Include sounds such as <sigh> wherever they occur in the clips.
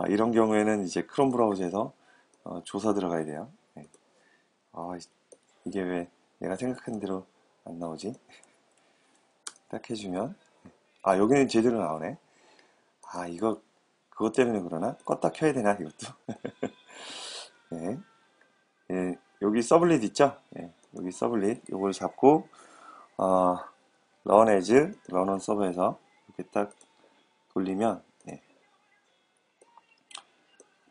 아, 이런 경우에는 이제 크롬 브라우저에서 어, 조사 들어가야 돼요. 네. 아, 이게 왜 내가 생각한 대로 안 나오지? <laughs> 딱 해주면 아 여기는 제대로 나오네. 아 이거 그것 때문에 그러나 껐다 켜야 되나 이것도. <laughs> 네. 예, 여기 servlet 있죠? 예, 여기 servlet 이걸 잡고 어, run as run on server에서 이렇게 딱 돌리면 예.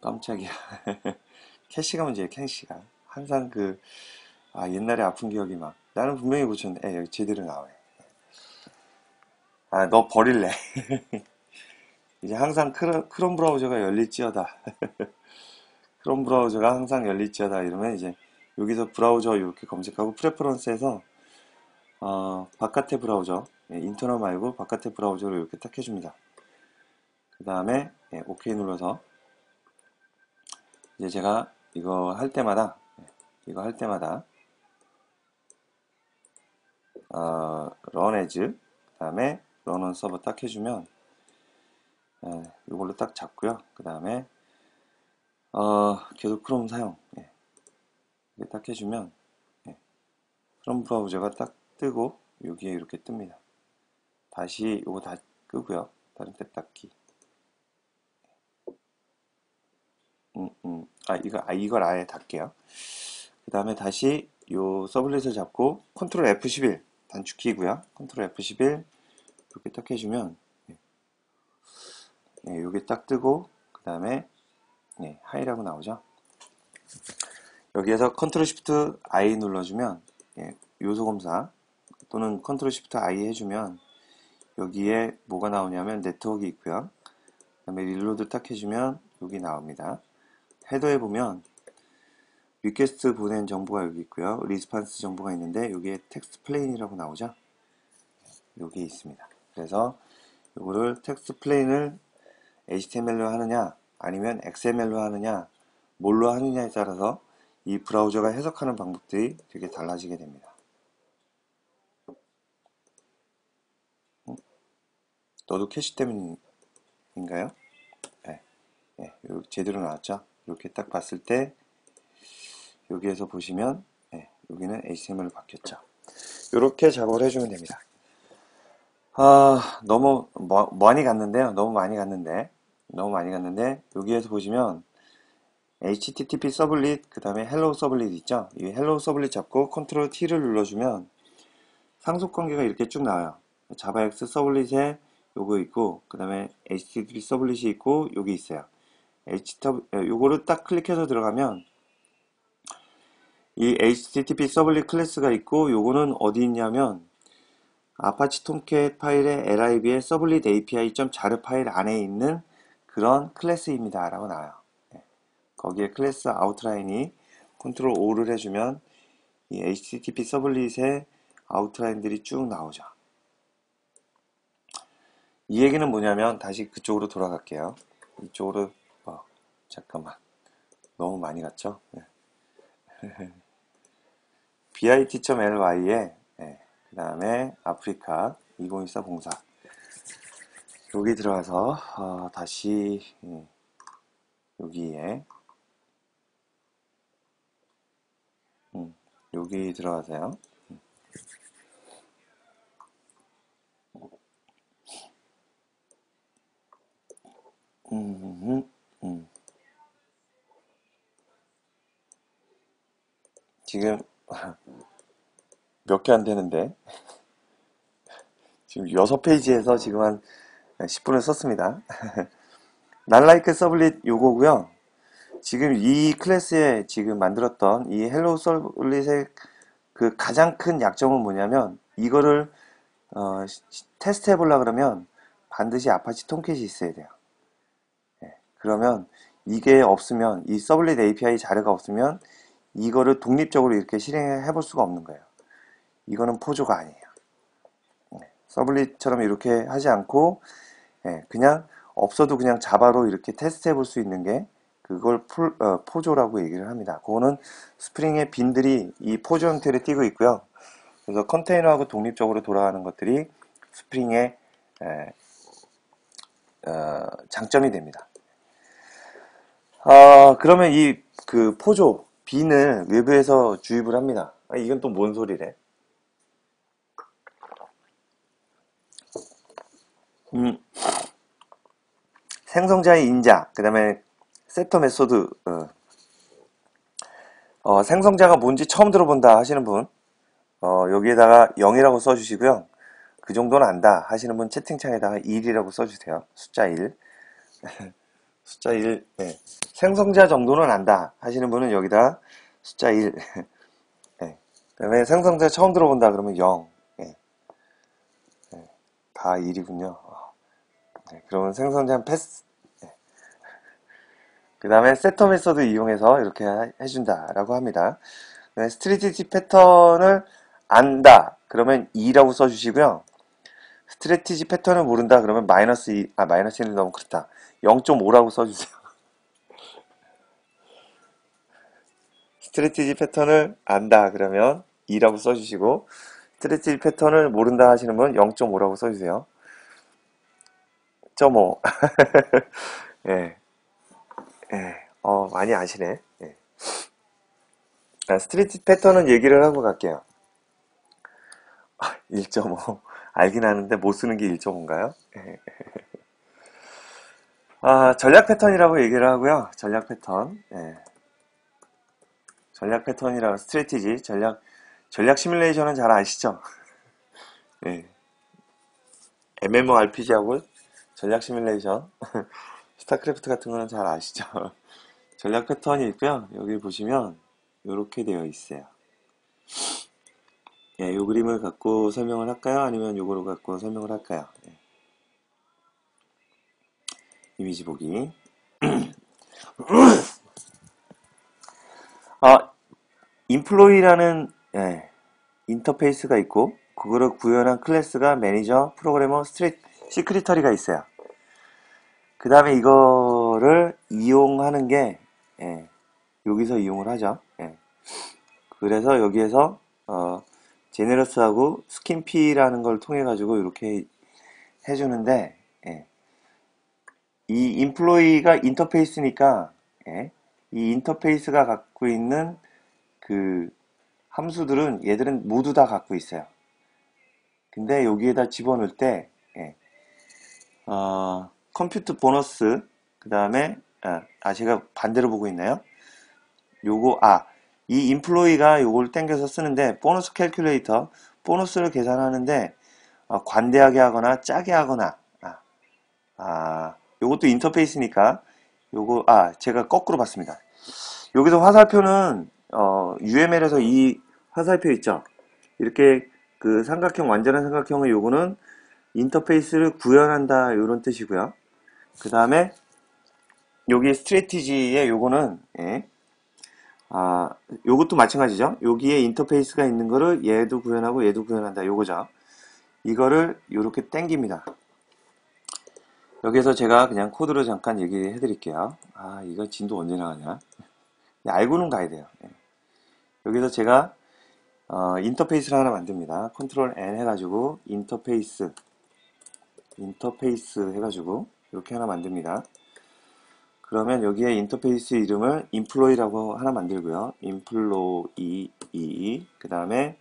깜짝이야. <laughs> 캐시가 문제예요 캐시가. 항상 그 아, 옛날에 아픈 기억이 막 나는 분명히 고쳤는데 예, 여기 제대로 나와요. 아 너 버릴래. <laughs> 이제 항상 크롬, 크롬 브라우저가 열릴지어다. <laughs> 크롬 브라우저가 항상 열릴지어다 이러면 이제 여기서 브라우저 이렇게 검색하고 preference에서 어, 바깥의 브라우저 예, 인터널 말고 바깥의 브라우저를 이렇게 딱 해줍니다. 그 다음에 예, OK 눌러서 이제 제가 이거 할 때마다 예, 이거 할 때마다 어, run as 그 다음에 run on server 딱 해주면 예, 이걸로 딱 잡고요. 그 다음에 어, 계속 크롬 사용. 예, 이렇게 딱 해주면 예, 크롬 브라우저가 딱 뜨고 여기에 이렇게 뜹니다. 다시 이거 다 끄고요. 다른 탭 닫기 음, 음. 아, 이거, 아, 이걸 아예 닫게요. 그 다음에 다시 요 servlet을 잡고 control F11 단축키고요. control F11 이렇게 딱 해주면 네, 요게 딱 뜨고 그 다음에 네, hi라고 나오죠. 여기에서 control shift I 눌러주면 예, 요소 검사 또는 control shift I 해주면 여기에 뭐가 나오냐면 네트워크 있고요. 그 다음에 reload 딱 해주면 여기 나옵니다. 헤더에 보면 request 보낸 정보가 여기 있고요. response 정보가 있는데 여기에 text plain이라고 나오죠. 여기 있습니다. 그래서 이거를 text plain을 HTML로 하느냐 아니면 XML로 하느냐 뭘로 하느냐에 따라서 이 브라우저가 해석하는 방법들이 되게 달라지게 됩니다. 너도 캐시 때문인가요? 네, 네 제대로 나왔죠? 이렇게 딱 봤을 때 여기에서 보시면 네, 여기는 HTML로 바뀌었죠. 이렇게 작업을 해주면 됩니다. 아 너무 뭐, 많이 갔는데요. 너무 많이 갔는데 너무 많이 갔는데 여기에서 보시면 HTTP servlet 그 다음에 hello servlet 있죠. 이 hello servlet 잡고 control T를 눌러주면 상속 관계가 이렇게 쭉 나와요. javax servlet에 요거 있고 그 다음에 HTTP 서블릿이 있고 여기 있어요. HTTP 예, 요거를 딱 클릭해서 들어가면 이 HTTP servlet 클래스가 있고 요거는 어디 있냐면 아파치 톰캣 파일의 lib의 servlet api.jar 파일 안에 있는 그런 클래스입니다. 라고 나와요. 네. 거기에 클래스 아웃라인이 컨트롤 O를 해주면 이 HTTP 서블릿의 아웃라인들이 쭉 나오죠. 이 얘기는 뭐냐면 다시 그쪽으로 돌아갈게요. 이쪽으로 어, 잠깐만 너무 많이 갔죠 <laughs> 네. bit.ly에 네. 그 다음에 아프리카 2024 공사 여기 들어가서 어, 다시 음, 여기에 음, 여기 들어가세요. 음, 음, 음. 지금 <laughs> 몇 개 안 되는데 지금 6페이지에서 지금 한 10분을 썼습니다. <laughs> 날라이크 servlet 요거고요. 지금 이 클래스에 지금 만들었던 이 hello servlet의 그 가장 큰 약점은 뭐냐면 이거를 어, 테스트 해보려 그러면 반드시 아파치 톰캣이 있어야 돼요. 네, 그러면 이게 없으면 이 서블릿 API 자료가 없으면 이거를 독립적으로 이렇게 실행해 볼 수가 없는 거예요. 이거는 POJO가 아니에요. 네, servlet처럼 이렇게 하지 않고 예, 그냥 없어도 그냥 자바로 이렇게 테스트 해 볼 수 있는 게 그걸 풀, 어, POJO라고 얘기를 합니다. 그거는 스프링의 bean들이 이 POJO 형태를 띄고 있고요. 그래서 컨테이너하고 독립적으로 돌아가는 것들이 스프링의 에, 어, 장점이 됩니다. 아, 그러면 이 그 POJO bean은 외부에서 주입을 합니다. 아, 이건 또 뭔 소리래? 음, 생성자의 인자, 그 다음에 setter method, 어, 어, 생성자가 뭔지 처음 들어본다 하시는 분, 어, 여기에다가 0이라고 써주시고요. 그 정도는 안다 하시는 분 채팅창에다가 1이라고 써주세요. 숫자 1. <laughs> 숫자 1. 네. 생성자 정도는 안다 하시는 분은 여기다 숫자 1. <laughs> 네. 그 다음에 생성자 처음 들어본다 그러면 0. 네. 네. 다 1이군요. 네. 그러면 생성자 패스. 네. 그 다음에 setter method 이용해서 이렇게 해준다라고 합니다. strategy 패턴을 안다. 그러면 2라고 써주시고요. strategy 패턴을 모른다. 그러면 마이너스 2, 아, 마이너스 1은 너무 그렇다. 0.5라고 써주세요. <laughs> strategy 패턴을 안다. 그러면 2라고 써주시고, strategy 패턴을 모른다 하시는 분 0.5라고 써주세요. 0.5. <laughs> 예. 예. 어, 많이 아시네. 예. 아, 스트레티지 패턴은 얘기를 하고 갈게요. 1.5. 알긴 하는데 못 쓰는 게 1.5인가요? 아, 전략 패턴이라고 얘기를 하고요. 전략 패턴. 예. 전략 패턴이라고 스트레티지, 전략, 전략 시뮬레이션은 잘 아시죠? <laughs> 예. MMORPG하고 전략 시뮬레이션, <laughs> 스타크래프트 같은 거는 잘 아시죠? <laughs> 전략 패턴이 있고요. 여기 보시면 이렇게 되어 있어요. 예, 요 그림을 갖고 설명을 할까요? 아니면 요거로 갖고 설명을 할까요? 예. 이미지 보기. <clears throat> 아, employee라는 예, 인터페이스가 있고 그거를 구현한 클래스가 매니저, 프로그래머, 스트레 secretary가 있어요. 그 다음에 이거를 이용하는 게 예, 여기서 이용을 하죠. 예. 그래서 여기에서 어, generous하고 skimpy라는 걸 통해 가지고 이렇게 해주는데 예. 이 employee가 인터페이스니까 예. 이 인터페이스가 갖고 있는 그 함수들은 얘들은 모두 다 갖고 있어요. 근데 여기에다 집어넣을 때 예. 어, 컴퓨터 보너스 그 다음에 아, 아 제가 반대로 보고 있나요? 요거 아 이 인플로이가 요걸 땡겨서 쓰는데 보너스 캘큘레이터 보너스를 계산하는데 어, 관대하게 하거나 짜게 하거나 아, 아 요것도 인터페이스니까 요거 아 제가 거꾸로 봤습니다. 여기서 화살표는 어, UML에서 이 화살표 있죠? 이렇게 그 삼각형 완전한 삼각형의 요거는 인터페이스를 구현한다 이런 뜻이고요. 그 다음에 여기 스트레티지의 요거는 예, 아, 요것도 마찬가지죠. 여기에 인터페이스가 있는 거를 얘도 구현하고 얘도 구현한다. 요거죠. 이거를 이렇게 땡깁니다. 여기서 제가 그냥 코드로 잠깐 얘기해 드릴게요. 아, 이거 진도 언제 나가냐. 네, 알고는 가야 돼요. 네. 여기서 제가 어, 인터페이스를 하나 만듭니다. 컨트롤 N 해가지고 인터페이스 인터페이스 해가지고 이렇게 하나 만듭니다. 그러면 여기에 인터페이스 이름을 employee라고 하나 만들고요. employee 그 다음에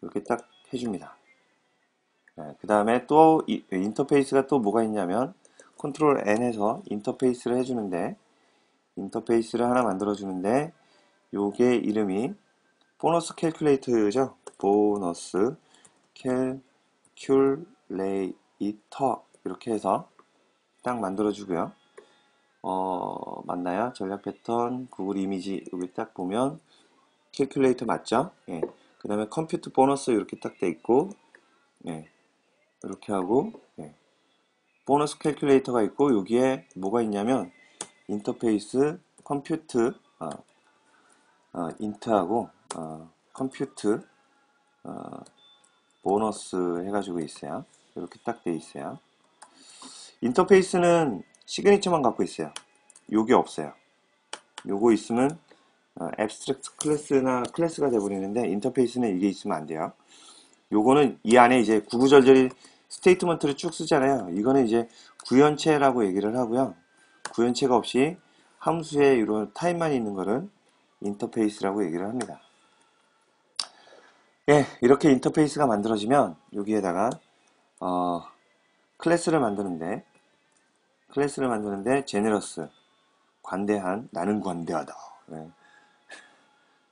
이렇게 딱 해줍니다. 네, 그 다음에 또 이, 인터페이스가 또 뭐가 있냐면 컨트롤 N해서 인터페이스를 해주는데 인터페이스를 하나 만들어 주는데 요게 이름이 bonus calculator죠. bonus calculator 이렇게 해서 딱 만들어 주고요. 어, 맞나요? 전략 패턴, 구글 이미지 여기 딱 보면 calculator 맞죠? 예. 그 다음에 compute bonus 이렇게 딱 돼 있고 예. 이렇게 하고 예. bonus calculator가 있고 여기에 뭐가 있냐면 인터페이스 compute 어, 어, int하고 어, compute 어, bonus 해가지고 있어요. 이렇게 딱 돼 있어요. 인터페이스는 signature만 갖고 있어요. 요게 없어요. 요거 있으면 어, abstract class나 클래스가 돼버리는데 인터페이스는 이게 있으면 안 돼요. 요거는 이 안에 이제 구구절절히 statement를 쭉 쓰잖아요. 이거는 이제 구현체라고 얘기를 하고요. 구현체가 없이 함수에 이런 타입만 있는 거를 인터페이스라고 얘기를 합니다. 예, 이렇게 인터페이스가 만들어지면 여기에다가 어, 클래스를 만드는데 클래스를 만드는데 generous 관대한 나는 관대하다. 예.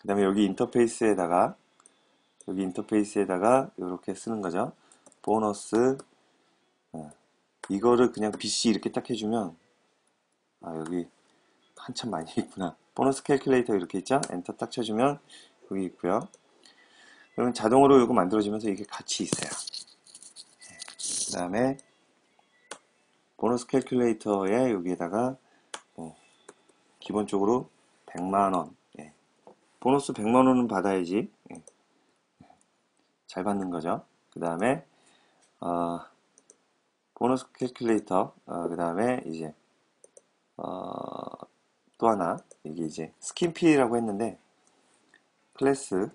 그 다음에 여기 인터페이스에다가 여기 인터페이스에다가 이렇게 쓰는 거죠. bonus 어, 이거를 그냥 BC 이렇게 딱 해주면 아 여기 한참 많이 있구나. bonus calculator 이렇게 있죠? 엔터 딱 쳐주면 여기 있고요. 그러면 자동으로 이거 만들어지면서 이게 같이 있어요. 그 다음에 보너스 캘큘레이터에 여기에다가 뭐 기본적으로 100만원 예. 보너스 100만원은 받아야지 예. 잘 받는 거죠. 그 다음에 어, 보너스 캘큘레이터 어, 그 다음에 이제 어, 또 하나 이게 이제 skimpy라고 했는데 클래스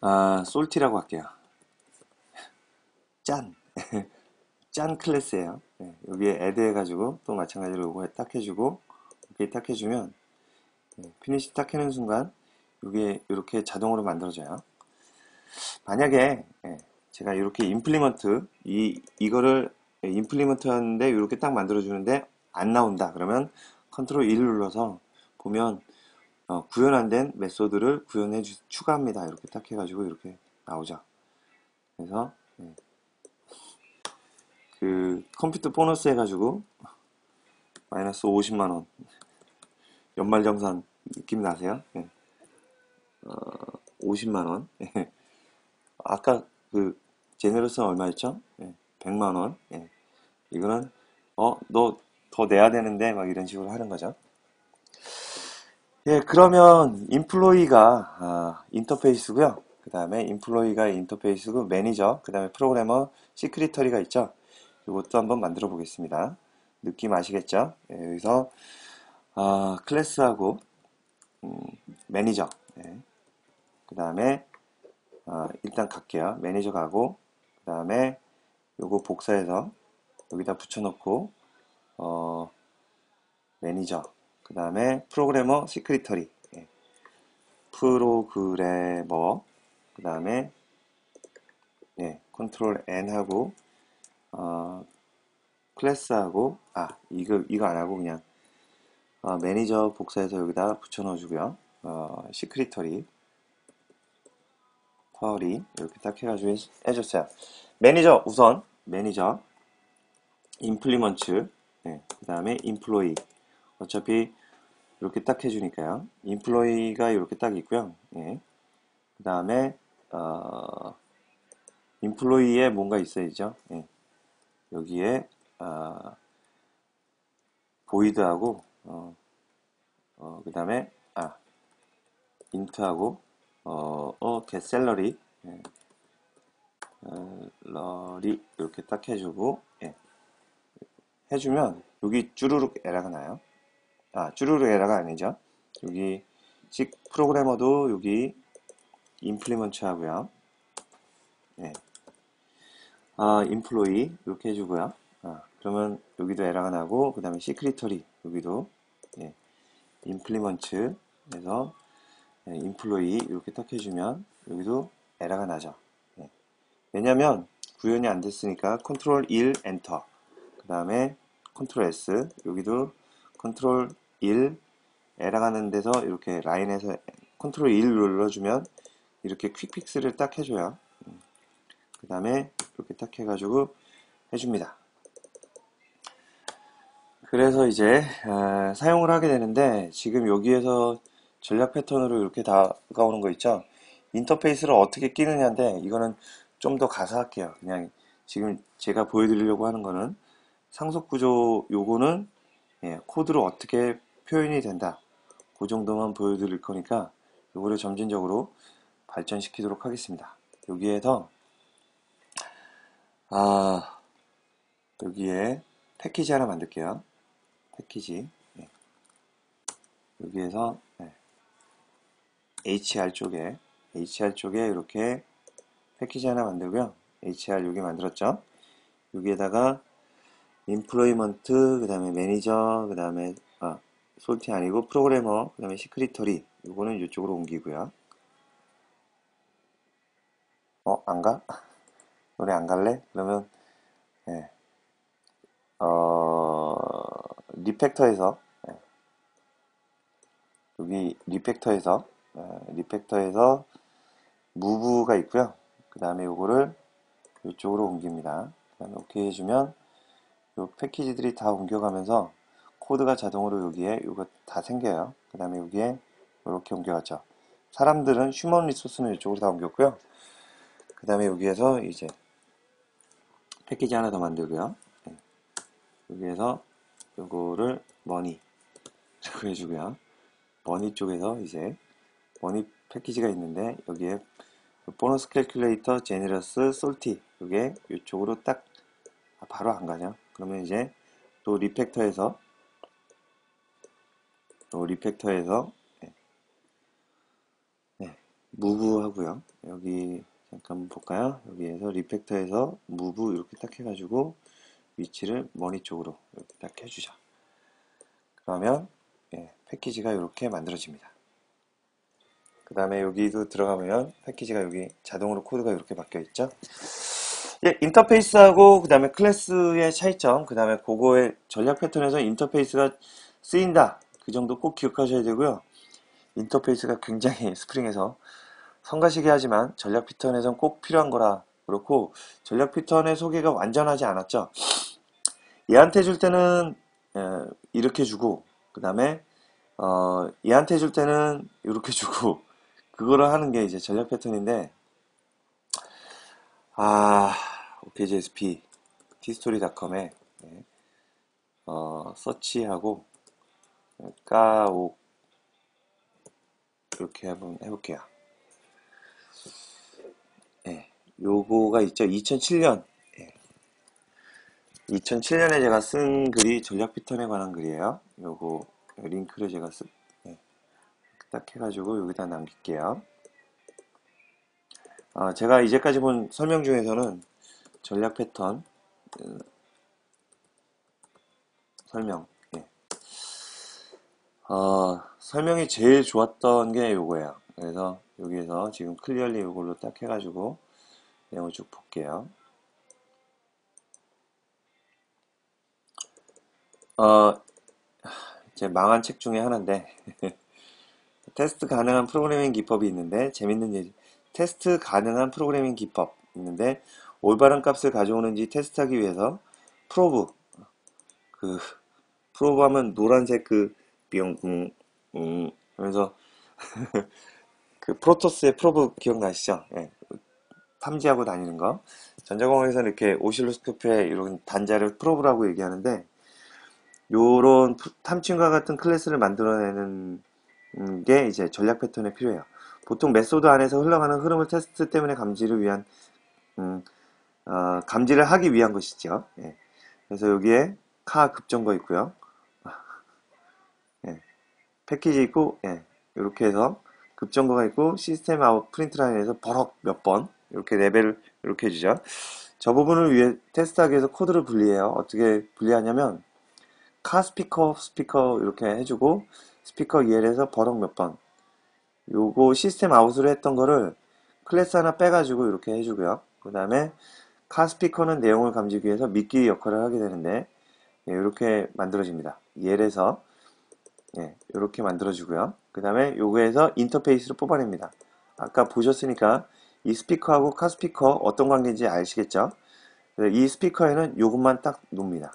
아 salty라고 할게요. 짠! <laughs> 짠 클래스예요. 네, 여기에 add 해가지고 또 마찬가지로 이거 딱 해주고 이렇게 딱 해주면 네, finish 딱 해는 순간 이게 이렇게 자동으로 만들어져요. 만약에 네, 제가 이렇게 implement 이 이거를 implement 하는데 이렇게 딱 만들어 주는데 안 나온다 그러면 컨트롤 1을 눌러서 보면 어, 구현 안 된 method를 구현해 주, 추가합니다 이렇게 딱 해가지고 이렇게 나오죠 그래서 네. 그 compute bonus 해가지고 마이너스 50만원 연말정산 느낌 나세요? 네. 어, 50만원 아까 그 generous는 얼마였죠? 네. 100만원 네. 이거는 어 너 더 내야 되는데 막 이런 식으로 하는 거죠 예 그러면 employee가 아, 인터페이스고요 그 다음에 employee가 인터페이스고 매니저 그 다음에 프로그래머 secretary가 있죠 이것도 한번 만들어 보겠습니다. 느낌 아시겠죠? 예, 여기서 어, 클래스하고 음, 매니저 예. 그 다음에 어, 일단 갈게요. 매니저 가고 그 다음에 요거 복사해서 여기다 붙여놓고 어, 매니저 그 다음에 프로그래머 secretary 예. 프로그래머 그 다음에 예, 컨트롤 N 하고 어, 클래스하고 아 이거 이거 안 하고 그냥 어, 매니저 복사해서 여기다 붙여 넣어 주고요. 어, secretary 터리 이렇게 딱 해가지고 해줬어요. 매니저 우선 매니저 implement 네, 그 다음에 employee 어차피 이렇게 딱 해주니까요. employee가 이렇게 딱 있고요. 예. 그 다음에 어, employee에 뭔가 있어야죠. 예. 여기에 아, void하고 어, 어, 그 다음에 아 int하고 어, 어 getSalary 예. 러리 이렇게 딱 해주고 예. 해주면 여기 쭈루룩 에러가 나요 아 쭈루룩 에러가 아니죠 여기 식 프로그래머도 여기 implement 하고요 예. 아, employee 이렇게 해주고요. 아, 그러면 여기도 에러가 나고 그 다음에 secretary 여기도 예, 해서 예, employee 이렇게 딱 해주면 여기도 에러가 나죠. 예. 왜냐면 구현이 안 됐으니까 컨트롤 1 엔터 그 다음에 컨트롤 S 여기도 컨트롤 1 에러가 나는 데서 이렇게 라인에서 컨트롤 1 눌러주면 이렇게 퀵픽스를 딱 해줘요. 그 다음에 이렇게 딱 해가지고 해줍니다. 그래서 이제 어, 사용을 하게 되는데 지금 여기에서 전략 패턴으로 이렇게 다가오는 거 있죠. 인터페이스를 어떻게 끼느냐인데 이거는 좀 더 가서 할게요. 그냥 지금 제가 보여드리려고 하는 거는 상속 구조 요거는 예, 코드로 어떻게 표현이 된다. 그 정도만 보여드릴 거니까 요거를 점진적으로 발전시키도록 하겠습니다. 여기에서 아, 여기에 패키지 하나 만들게요. 패키지. 네. 여기에서 네. HR 쪽에 HR 쪽에 이렇게 패키지 하나 만들고요. HR 여기 만들었죠. 여기에다가 employment, 그 다음에 매니저, 그 다음에 아, salty 아니고 프로그래머, 그 다음에 secretary 이거는 이쪽으로 옮기고요. 어, 안 가? 노래 안 갈래? 그러면 예. 어, refactor에서 예. 여기 refactor에서 예, refactor에서 move가 있고요. 그 다음에 요거를 이쪽으로 옮깁니다. 그 다음에 오케이 해주면 요 패키지들이 다 옮겨가면서 코드가 자동으로 여기에 이거 다 생겨요. 그 다음에 여기에 이렇게 옮겨갔죠. 사람들은 human resource는 이쪽으로 다 옮겼고요. 그 다음에 여기에서 이제 패키지 하나 더 만들고요. 네. 여기에서 요거를 money <laughs> 이렇게 해주고요. money 쪽에서 이제 money 패키지가 있는데 여기에 bonus calculator generous salty 이게 이쪽으로 딱 아, 바로 안 가죠. 그러면 이제 또 refactor에서 또 refactor에서 네. 네. move 하고요. 여기 잠깐 볼까요? 여기에서 refactor에서 move 이렇게 딱 해가지고 위치를 money 쪽으로 이렇게 딱 해주죠. 그러면 예, 패키지가 이렇게 만들어집니다. 그 다음에 여기도 들어가면 패키지가 여기 자동으로 코드가 이렇게 바뀌어 있죠. 예, 인터페이스하고 그 다음에 클래스의 차이점, 그 다음에 그거의 전략 패턴에서 인터페이스가 쓰인다. 그 정도 꼭 기억하셔야 되고요. 인터페이스가 굉장히 스프링에서 성가시게 하지만 전략 패턴에선 꼭 필요한 거라 그렇고 전략 패턴의 소개가 완전하지 않았죠. 얘한테 줄 때는 이렇게 주고 그 다음에 어, 얘한테 줄 때는 이렇게 주고 그거를 하는 게 이제 전략 패턴인데 아 OKJSP tstory.com에 네. 어, 서치하고 까옥 이렇게 한번 해볼게요. 네, 요거가 있죠. 2007년 2007년에 제가 쓴 글이 전략 패턴에 관한 글이에요. 요거 링크를 제가 쓰, 네. 딱 해가지고 여기다 남길게요. 어, 제가 이제까지 본 설명 중에서는 전략 패턴 음, 설명 예. 어, 설명이 제일 좋았던 게 요거예요. 그래서 여기에서 지금 Clearly 이걸로 딱 해가지고 내용을 쭉 볼게요. 어, 제 망한 책 중에 하나인데 <laughs> 테스트 가능한 프로그래밍 기법이 있는데 재밌는 얘기 테스트 가능한 프로그래밍 기법 있는데 올바른 값을 가져오는지 테스트하기 위해서 probe 그 probe 하면 노란색 그 뿅, 음, 음, 그래서 그 프로토스의 probe 기억나시죠? 예, 탐지하고 다니는 거 전자공학에서 이렇게 오실로스코프에 이런 단자를 probe라고 얘기하는데 요런 탐침과 같은 클래스를 만들어내는 게 이제 전략 패턴에 필요해요. 보통 method 안에서 흘러가는 흐름을 테스트 때문에 감지를 위한 음, 어, 감지를 하기 위한 것이죠. 예. 그래서 여기에 car 급정거 있고요. 예. 패키지 있고 예. 이렇게 해서 급정거가 있고 system out print line에서 버럭 몇 번 이렇게 레벨을 이렇게 해주죠. 저 부분을 위해 테스트하기 위해서 코드를 분리해요. 어떻게 분리하냐면 car speaker speaker 이렇게 해주고 speaker yell에서 버럭 몇 번. 요거 system out으로 했던 거를 클래스 하나 빼가지고 이렇게 해주고요. 그 다음에 car speaker는 내용을 감지기 위해서 미끼 역할을 하게 되는데 예, 이렇게 만들어집니다. EL에서 예, 이렇게 만들어주고요. 그 다음에 요거에서 인터페이스를 뽑아냅니다. 아까 보셨으니까 이 스피커하고 카 스피커 어떤 관계인지 아시겠죠 이 스피커에는 요것만 딱 놓습니다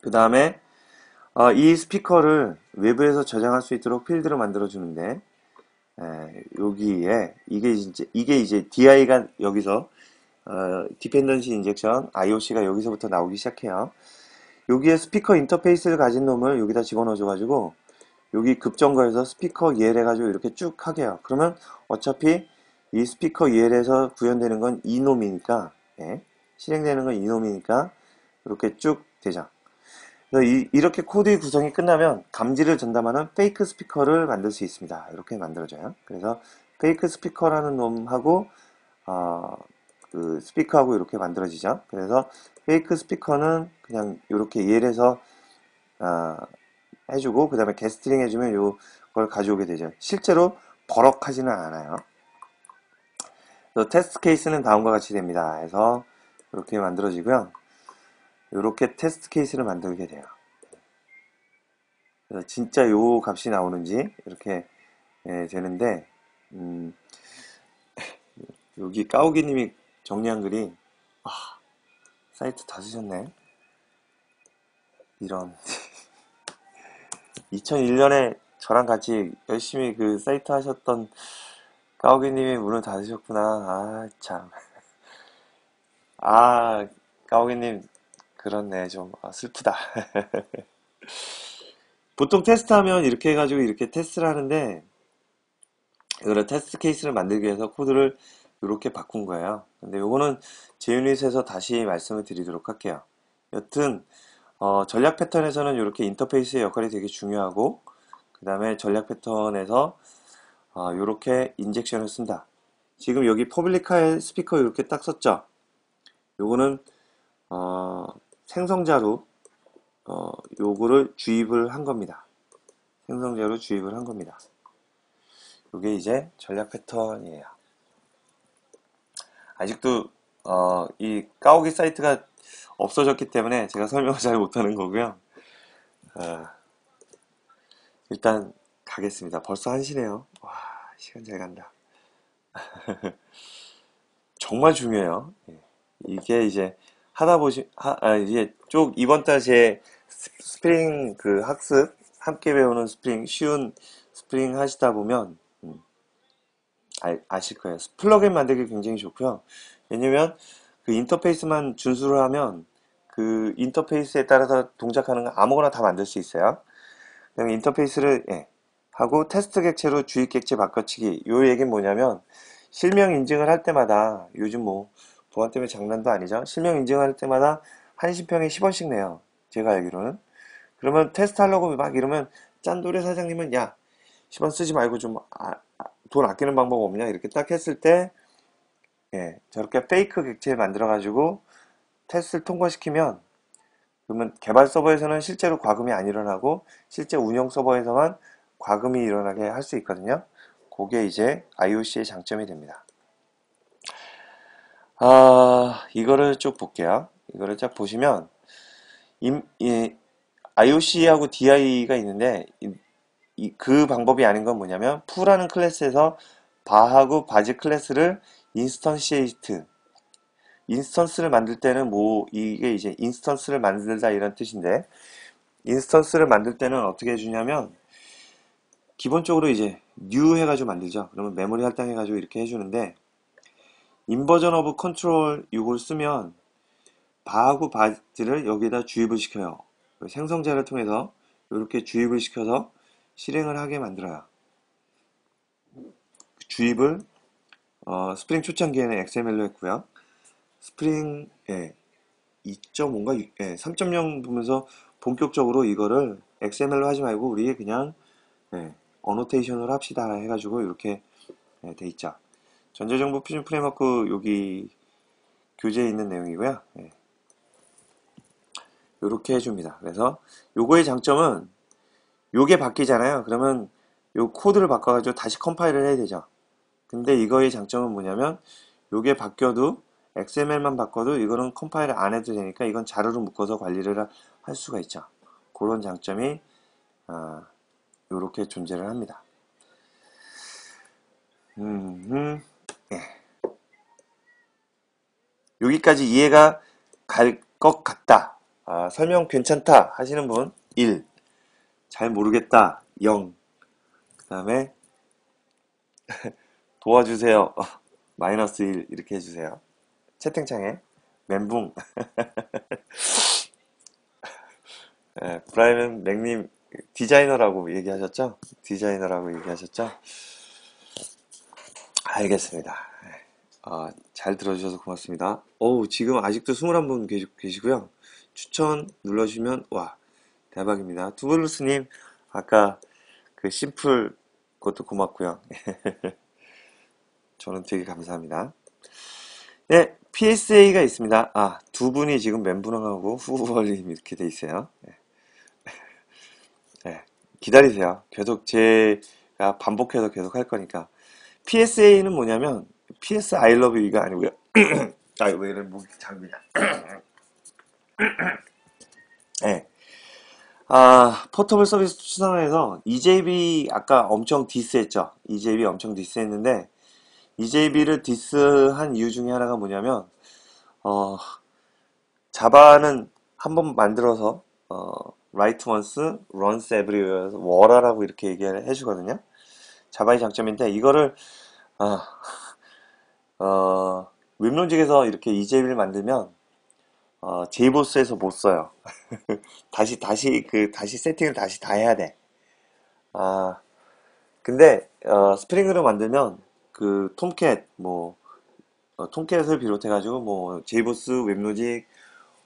그 다음에 어, 이 스피커를 외부에서 저장할 수 있도록 필드를 만들어 주는데 에, 여기에 이게 이제 이게 이제 DI가 여기서 어, dependency injection IOC가 여기서부터 나오기 시작해요. 여기에 스피커 인터페이스를 가진 놈을 여기다 집어넣어 줘 가지고 여기 급정거해서 speaker yell 해가지고 이렇게 쭉 하게요. 그러면 어차피 이 speaker yell에서 구현되는 건 이놈이니까 예, 실행되는 건 이놈이니까 이렇게 쭉 되죠. 이, 렇게 코드의 구성이 끝나면 감지를 전담하는 fake speaker를 만들 수 있습니다. 이렇게 만들어져요. 그래서 fake speaker라는 놈하고 어, 그 스피커하고 이렇게 만들어지죠. 그래서 fake speaker는 그냥 이렇게 이해해서 아, 해주고 그 다음에 getString 해주면 요걸 가져오게 되죠. 실제로 버럭하지는 않아요. 테스트 케이스는 다음과 같이 됩니다. 해서 이렇게 만들어지고요. 이렇게 테스트 케이스를 만들게 돼요. 진짜 요 값이 나오는지 이렇게 예, 되는데 음, 여기 까오기님이 정리한 글이 아, 사이트 다 쓰셨네. 이런 2001년에 저랑 같이 열심히 그 사이트 하셨던 까오기님이 문을 닫으셨구나. 아, 참. 아, 까오기님, 그렇네. 좀 아, 슬프다. <laughs> 보통 테스트하면 이렇게 해가지고 이렇게 테스트를 하는데, 이거를 테스트 케이스를 만들기 위해서 코드를 이렇게 바꾼 거예요. 근데 요거는 JUnit에서 다시 말씀을 드리도록 할게요. 여튼, 어, 전략 패턴에서는 이렇게 인터페이스의 역할이 되게 중요하고, 그 다음에 전략 패턴에서 어, 이렇게 injection을 쓴다. 지금 여기 퍼블릭할 스피커 이렇게 딱 썼죠. 요거는 어, 생성자로 어, 요거를 주입을 한 겁니다. 생성자로 주입을 한 겁니다. 요게 이제 전략 패턴이에요. 아직도 어, 이 까오기 사이트가 없어졌기 때문에 제가 설명을 잘 못하는 거고요. 어, 일단 가겠습니다. 벌써 한시네요. 와, 시간 잘 간다. <laughs> 정말 중요해요. 예. 이게 이제 하다 보시, 하, 아, 이제 쭉 이번 달 제 스프링 그 학습, 함께 배우는 스프링, 쉬운 스프링 하시다 보면, 음, 아, 아실 거예요. plugin 만들기 굉장히 좋고요. 왜냐면 그 인터페이스만 준수를 하면 그 인터페이스에 따라서 동작하는 거 아무거나 다 만들 수 있어요. 그다음에 인터페이스를 예, 하고 테스트 객체로 주입 객체 바꿔치기. 요 얘기는 뭐냐면 실명 인증을 할 때마다 요즘 뭐 보안 때문에 장난도 아니죠. 실명 인증할 때마다 한 신평에 10원씩 내요. 제가 알기로는. 그러면 테스트 하려고 막 이러면 짠돌이 사장님은 야 10원 쓰지 말고 좀돈 아, 아 아끼는 방법 없냐 이렇게 딱 했을 때 예, 저렇게 fake 객체 만들어 가지고 테스트를 통과시키면 그러면 개발 서버에서는 실제로 과금이 안 일어나고 실제 운영 서버에서만 과금이 일어나게 할 수 있거든요. 그게 이제 IOC의 장점이 됩니다. 아, 이거를 쭉 볼게요. 이거를 쫙 보시면, 임, 이, IOC하고 DI가 있는데, 이, 이, 그 방법이 아닌 건 뭐냐면, Foo라는 클래스에서 Bar하고 Baz 클래스를 instantiate, instance를 만들 때는 뭐, 이게 이제 instance를 만들다 이런 뜻인데, instance를 만들 때는 어떻게 해주냐면, 기본적으로 이제 new 해가지고 만들죠. 그러면 메모리 할당해가지고 이렇게 해주는데 inversion of control 이걸 쓰면 Bar하고 Baz를 여기다 주입을 시켜요. 생성자를 통해서 이렇게 주입을 시켜서 실행을 하게 만들어요. 주입을 어, 스프링 초창기에는 XML로 했고요. 스프링 예, 2.5인가 예, 3.0 오면서 본격적으로 이거를 XML로 하지 말고 우리 그냥 예, annotation을 합시다 해가지고 이렇게 네, 돼 있죠. 전자정부 표준 framework 여기 교재에 있는 내용이고요. 네. 이렇게 해줍니다. 그래서 요거의 장점은 요게 바뀌잖아요. 그러면 요 코드를 바꿔가지고 다시 컴파일을 해야 되죠. 근데 이거의 장점은 뭐냐면 요게 바뀌어도 XML만 바꿔도 이거는 컴파일을 안 해도 되니까 이건 자료로 묶어서 관리를 할 수가 있죠. 그런 장점이 어, 이렇게 존재를 합니다. 음, 음, 예. 여기까지 이해가 갈 것 같다. 아, 설명 괜찮다 하시는 분 1. 잘 모르겠다 0. 그 다음에 도와주세요 <laughs> 마이너스 1 이렇게 해주세요. 채팅창에 멘붕 <laughs> 예, 브라이언 맥님 디자이너라고 얘기하셨죠? 디자이너라고 얘기하셨죠? 알겠습니다. 아, 잘 들어주셔서 고맙습니다. 어우, 지금 아직도 21분 계시, 계시고요. 추천 눌러주시면, 와, 대박입니다. 투블루스님, 아까 그 심플 것도 고맙고요. <laughs> 저는 되게 감사합니다. 네, PSA가 있습니다. 아, 두 분이 지금 멘붕하고 후벌림 이렇게 돼 있어요. 네. 네, 기다리세요. 계속 제가 반복해서 계속 할 거니까. PSA는 뭐냐면, PS I love you가 아니고요. <clears throat> 아, 왜 이런 목이 잠기냐. <clears throat> 네. 아, portable 서비스 추상에서 EJB 아까 엄청 diss했죠. EJB 엄청 diss했는데, EJB를 diss한 이유 중에 하나가 뭐냐면, 어, 자바는 한 번 만들어서, 어, write once, runs 워라라고 이렇게 얘기를 해주거든요. 자바의 장점인데, 이거를, 아, 어, WebLogic에서 이렇게 EJB를 만들면, 어, JBoss에서 못 써요. <laughs> 다시, 다시, 그, 다시 세팅을 다시 다 해야 돼. 아, 근데, 어, 스프링으로 만들면, 그, Tomcat, 뭐, 어, Tomcat을 비롯해가지고, 뭐, JBoss, WebLogic,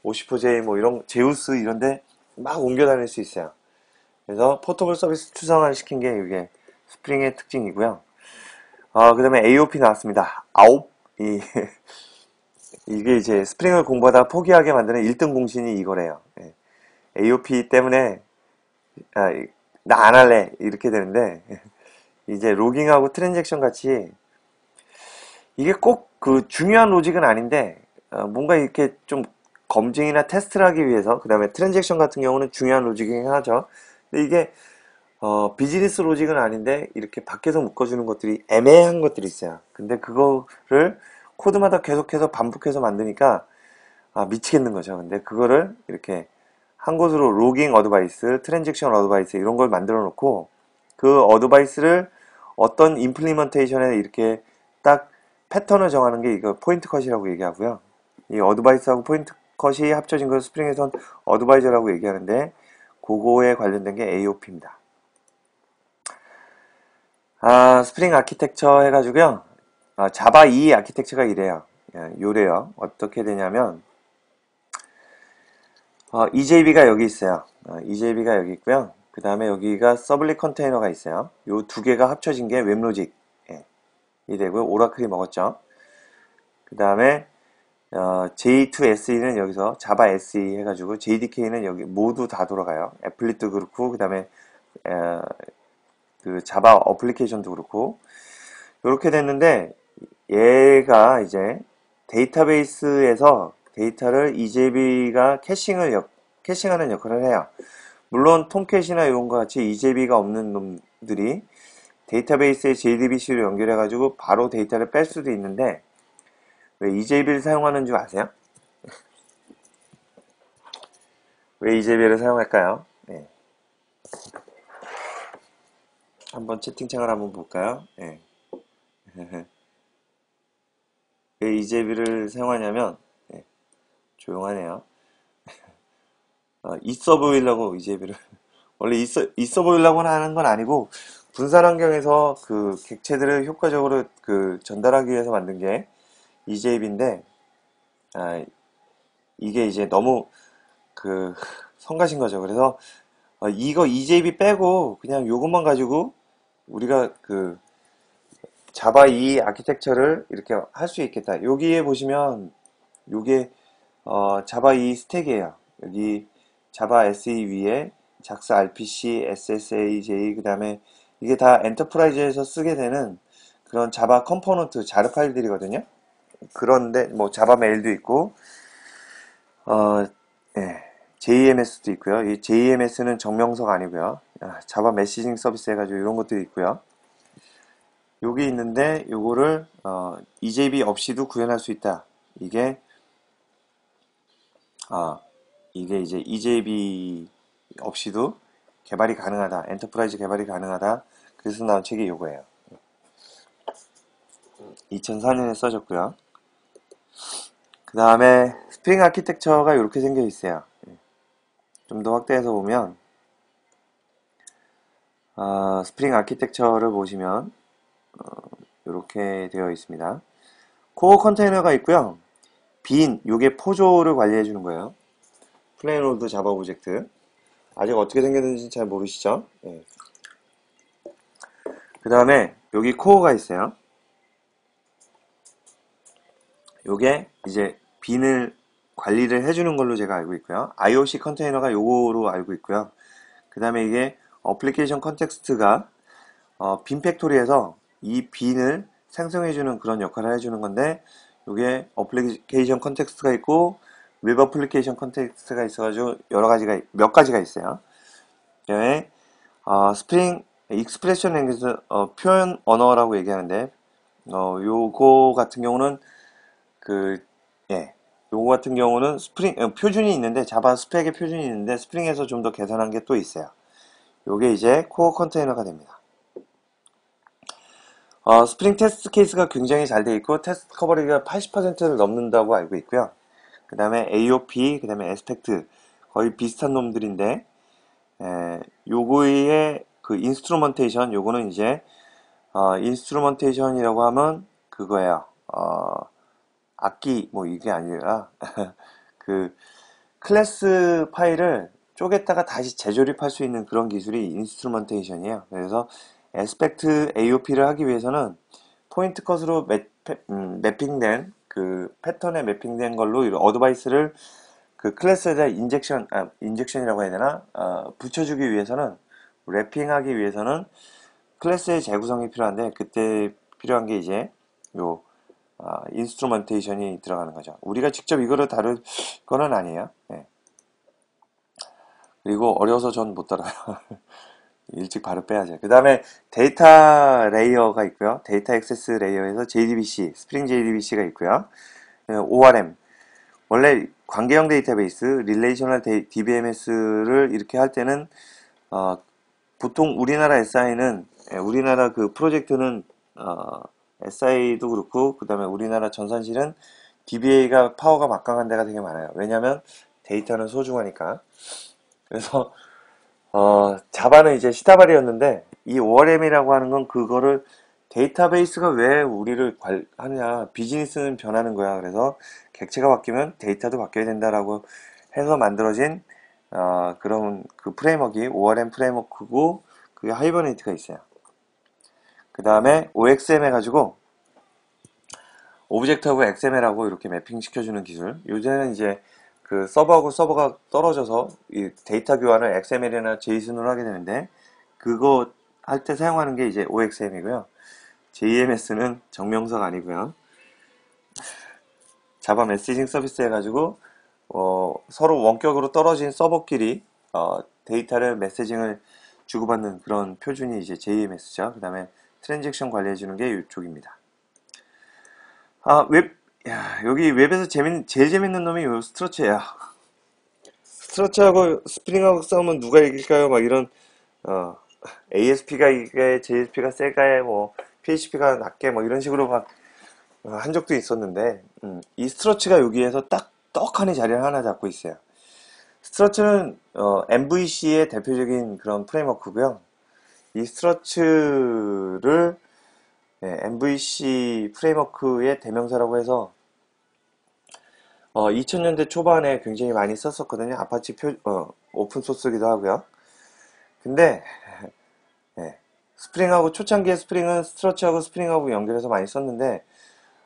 OC4J, 뭐, 이런, JEUS, 이런데 막 옮겨 다닐 수 있어요. 그래서 portable 서비스 추상화 시킨 게 이게 스프링의 특징이고요. 어, 그 다음에 AOP 나왔습니다. AOP, 이, <laughs> 이게 이제 스프링을 공부하다 포기하게 만드는 1등 공신이 이거래요. 예. AOP 때문에 아, 나 안 할래 이렇게 되는데 <laughs> 이제 logging하고 transaction 같이 이게 꼭 그 중요한 logic은 아닌데 어, 뭔가 이렇게 좀 검증이나 테스트를 하기 위해서 그 다음에 transaction 같은 경우는 중요한 logic이긴 하죠. 근데 이게 어, business logic은 아닌데 이렇게 밖에서 묶어주는 것들이 애매한 것들이 있어요. 근데 그거를 코드마다 계속해서 반복해서 만드니까 아, 미치겠는 거죠. 근데 그거를 이렇게 한 곳으로 logging advice, transaction advice 이런 걸 만들어 놓고 그 advice를 어떤 implementation에 이렇게 딱 패턴을 정하는 게 이거 pointcut이라고 얘기하고요. 이 advice하고 pointcut이 합쳐진 걸 스프링에선 advisor라고 얘기하는데 그거에 관련된 게 AOP입니다. 아, Spring architecture 해가지고요. 아, 자바 2 아키텍처가 이래요. 예, 요래요. 어떻게 되냐면 어, EJB가 여기 있어요. 어, EJB가 여기 있고요. 그 다음에 여기가 servlet container가 있어요. 요 두 개가 합쳐진 게 WebLogic 예, 이 되고요. Oracle이 먹었죠. 그 다음에 어, J2SE는 여기서 Java SE 해가지고 JDK는 여기 모두 다 돌아가요. applet도 그렇고 그 다음에 그 Java application도 그렇고 이렇게 됐는데 얘가 이제 데이터베이스에서 데이터를 EJB가 caching을 역, caching하는 역할을 해요. 물론 Tomcat이나 이런 거 같이 EJB가 없는 놈들이 데이터베이스에 JDBC로 연결해가지고 바로 데이터를 뺄 수도 있는데 왜 EJB를 사용하는 줄 아세요? <laughs> 왜 EJB를 사용할까요? 네. 한번 채팅창을 한번 볼까요? 네. <laughs> 왜 이제비를 사용하냐면 네, 조용하네요. <laughs> 어, 있어 보이려고 이제비를 원래 있어 있어 보이려고 하는 건 아니고 분산 환경에서 그 객체들을 효과적으로 그 전달하기 위해서 만든 게 EJB인데 아, 이게 이제 너무 그 성가신 거죠. 그래서 어, 이거 EJB 빼고 그냥 요것만 가지고 우리가 그 Java 2 architecture를 이렇게 할 수 있겠다. 여기에 보시면 요게 어, Java 2 stack이에요. 여기 Java SE 위에 JAX-RPC, SAAJ 그 다음에 이게 다 enterprise에서 쓰게 되는 그런 Java component JAR 파일들이거든요. 그런데 뭐 Java Mail도 있고 어, 예, JMS도 있고요. 이 JMS는 정명석이 아니고요. 아, Java Messaging Service 해가지고 이런 것들이 있고요. 여기 있는데 요거를 어, EJB 없이도 구현할 수 있다. 이게 아 이게 이제 EJB 없이도 개발이 가능하다. enterprise 개발이 가능하다. 그래서 나온 책이 요거예요. 2004년에 써졌고요. 그 다음에 Spring architecture가 이렇게 생겨 있어요. 좀 더 확대해서 보면 어, Spring architecture를 보시면 이렇게 되어 있습니다. core container가 있고요. bean, 요게 POJO를 관리해 주는 거예요. Plain Old Java Object. 아직 어떻게 생겼는지 잘 모르시죠? 네. 그 다음에 여기 코어가 있어요. 요게 이제 bean을 관리를 해주는 걸로 제가 알고 있고요. IOC 컨테이너가 요거로 알고 있고요. 그 다음에 이게 application context가 어, bean factory에서 이 bean을 생성해주는 그런 역할을 해주는 건데 요게 application context가 있고 web application context가 있어가지고 여러 가지가 몇 가지가 있어요. 그다음에 어, Spring Expression Language 어, 표현 언어라고 얘기하는데 어, 요거 같은 경우는 그 예. 요거 같은 경우는 스프링 어, 표준이 있는데 Java 스펙의 표준이 있는데 Spring에서 좀 더 개선한 게 또 있어요. 요게 이제 core container가 됩니다. 어, Spring test case가 굉장히 잘 돼 있고 test coverage가 80%를 넘는다고 알고 있고요. 그 다음에 AOP, 그 다음에 aspect 거의 비슷한 놈들인데 에, 요거의 그 instrumentation 요거는 이제 어, instrumentation이라고 하면 그거예요. 어, 악기 뭐 이게 아니라 <laughs> 그 클래스 파일을 쪼갰다가 다시 재조립할 수 있는 그런 기술이 instrumentation이에요. 그래서 aspect AOP를 하기 위해서는 pointcut으로 매, 음, 핑된 그 패턴에 mapping된 걸로 advice를 그 클래스에다 injection, 아, injection이라고 해야 되나? 어, 붙여주기 위해서는 wrapping하기 위해서는 클래스의 재구성이 필요한데 그때 필요한 게 이제 요 어, instrumentation이 들어가는 거죠. 우리가 직접 이거를 다룰 거는 아니에요. 네. 그리고 어려워서 전 못 다뤄요. <laughs> 일찍 바로 빼야죠. 그 다음에 data layer가 있고요. data access layer에서 JDBC, Spring JDBC가 있고요. ORM. 원래 관계형 데이터베이스, relational DBMS를 이렇게 할 때는 어, 보통 우리나라 SI는 예, 우리나라 그 프로젝트는 어, SI도 그렇고 그 다음에 우리나라 전산실은 DBA가 파워가 막강한 데가 되게 많아요. 왜냐하면 데이터는 소중하니까. 그래서 어, Java는 이제 시다바리였는데 이 ORM이라고 하는 건 그거를 데이터베이스가 왜 우리를 관, 하냐 비즈니스는 변하는 거야. 그래서 객체가 바뀌면 데이터도 바뀌어야 된다라고 해서 만들어진 어, 그런 그 프레임워크가 ORM 프레임워크고 그게 Hibernate가 있어요. 그 다음에 OXM 해가지고 object 하고 XML하고 이렇게 mapping 시켜주는 기술. 요새는 이제 그 서버하고 서버가 떨어져서 이 데이터 교환을 XML이나 JSON으로 하게 되는데 그거 할 때 사용하는 게 이제 OXM이고요. JMS는 정명석이 아니고요. Java Messaging Service 해가지고 어, 서로 원격으로 떨어진 서버끼리 어, 데이터를 messaging을 주고받는 그런 표준이 이제 JMS죠. 그 다음에 트랜잭션 관리해주는 게 이쪽입니다. 아, 웹, 야, 여기 웹에서 재밌, 제일 재밌는 놈이 요 Struts야. Struts하고 Spring하고 싸우면 누가 이길까요? 막 이런, 어, ASP가 이게, JSP가 세네 뭐, PHP가 낫네 뭐 이런 식으로 막, 어, 한 적도 있었는데, 음, 이 Struts가 여기에서 딱 떡하니 자리를 하나 잡고 있어요. Struts는, 어, MVC의 대표적인 그런 framework고요. 이 Struts를 네, MVC 프레임워크의 대명사라고 해서 어, 2000년대 초반에 굉장히 많이 썼었거든요. 아파치 표, 어, open source기도 하고요. 근데 네, 스프링하고 초창기에 스프링은 스트러치하고 스프링하고 연결해서 많이 썼는데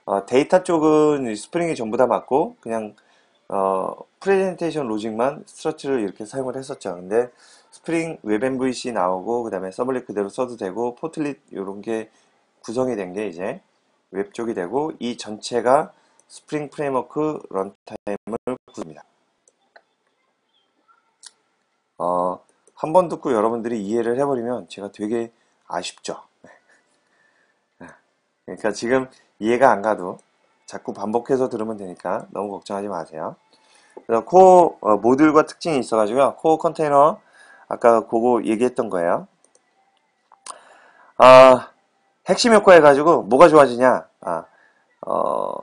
어, 데이터 쪽은 Spring이 전부 다 맡고 그냥 어, presentation logic만 Struts를 이렇게 사용을 했었죠. 근데 Spring Web MVC 나오고 그 다음에 servlet 그대로 써도 되고 portlet 이런 게 구성이 된 게 이제 웹 쪽이 되고 이 전체가 Spring Framework runtime을 구성합니다. 어, 한 번 듣고 여러분들이 이해를 해버리면 제가 되게 아쉽죠. 네. 네. 그러니까 지금 이해가 안 가도 자꾸 반복해서 들으면 되니까 너무 걱정하지 마세요. 그래서 core 어, 모듈과 특징이 있어가지고요. core container 아까 그거 얘기했던 거예요. 아, 핵심 효과 해가지고 뭐가 좋아지냐? 아, 어,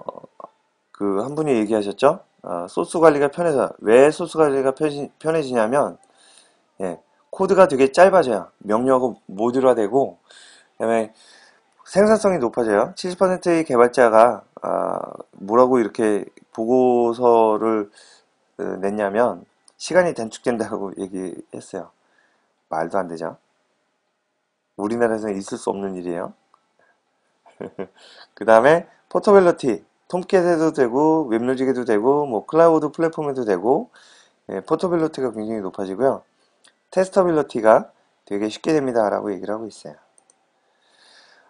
그 한 분이 얘기하셨죠? 어, 소스 관리가 편해서 왜 소스 관리가 편해지, 냐면 예, 코드가 되게 짧아져요. 명료하고 모듈화되고 그다음에 생산성이 높아져요. 70%의 개발자가 아, 뭐라고 이렇게 보고서를 어, 냈냐면 시간이 단축된다고 <laughs> 얘기했어요. 말도 안 되죠. 우리나라에서는 있을 수 없는 일이에요. <laughs> 그 다음에 portability Tomcat에도 되고 WebLogic에도 되고 뭐 cloud platform에도 되고 예, portability가 굉장히 높아지고요. testability가 되게 쉽게 됩니다 라고 얘기를 하고 있어요.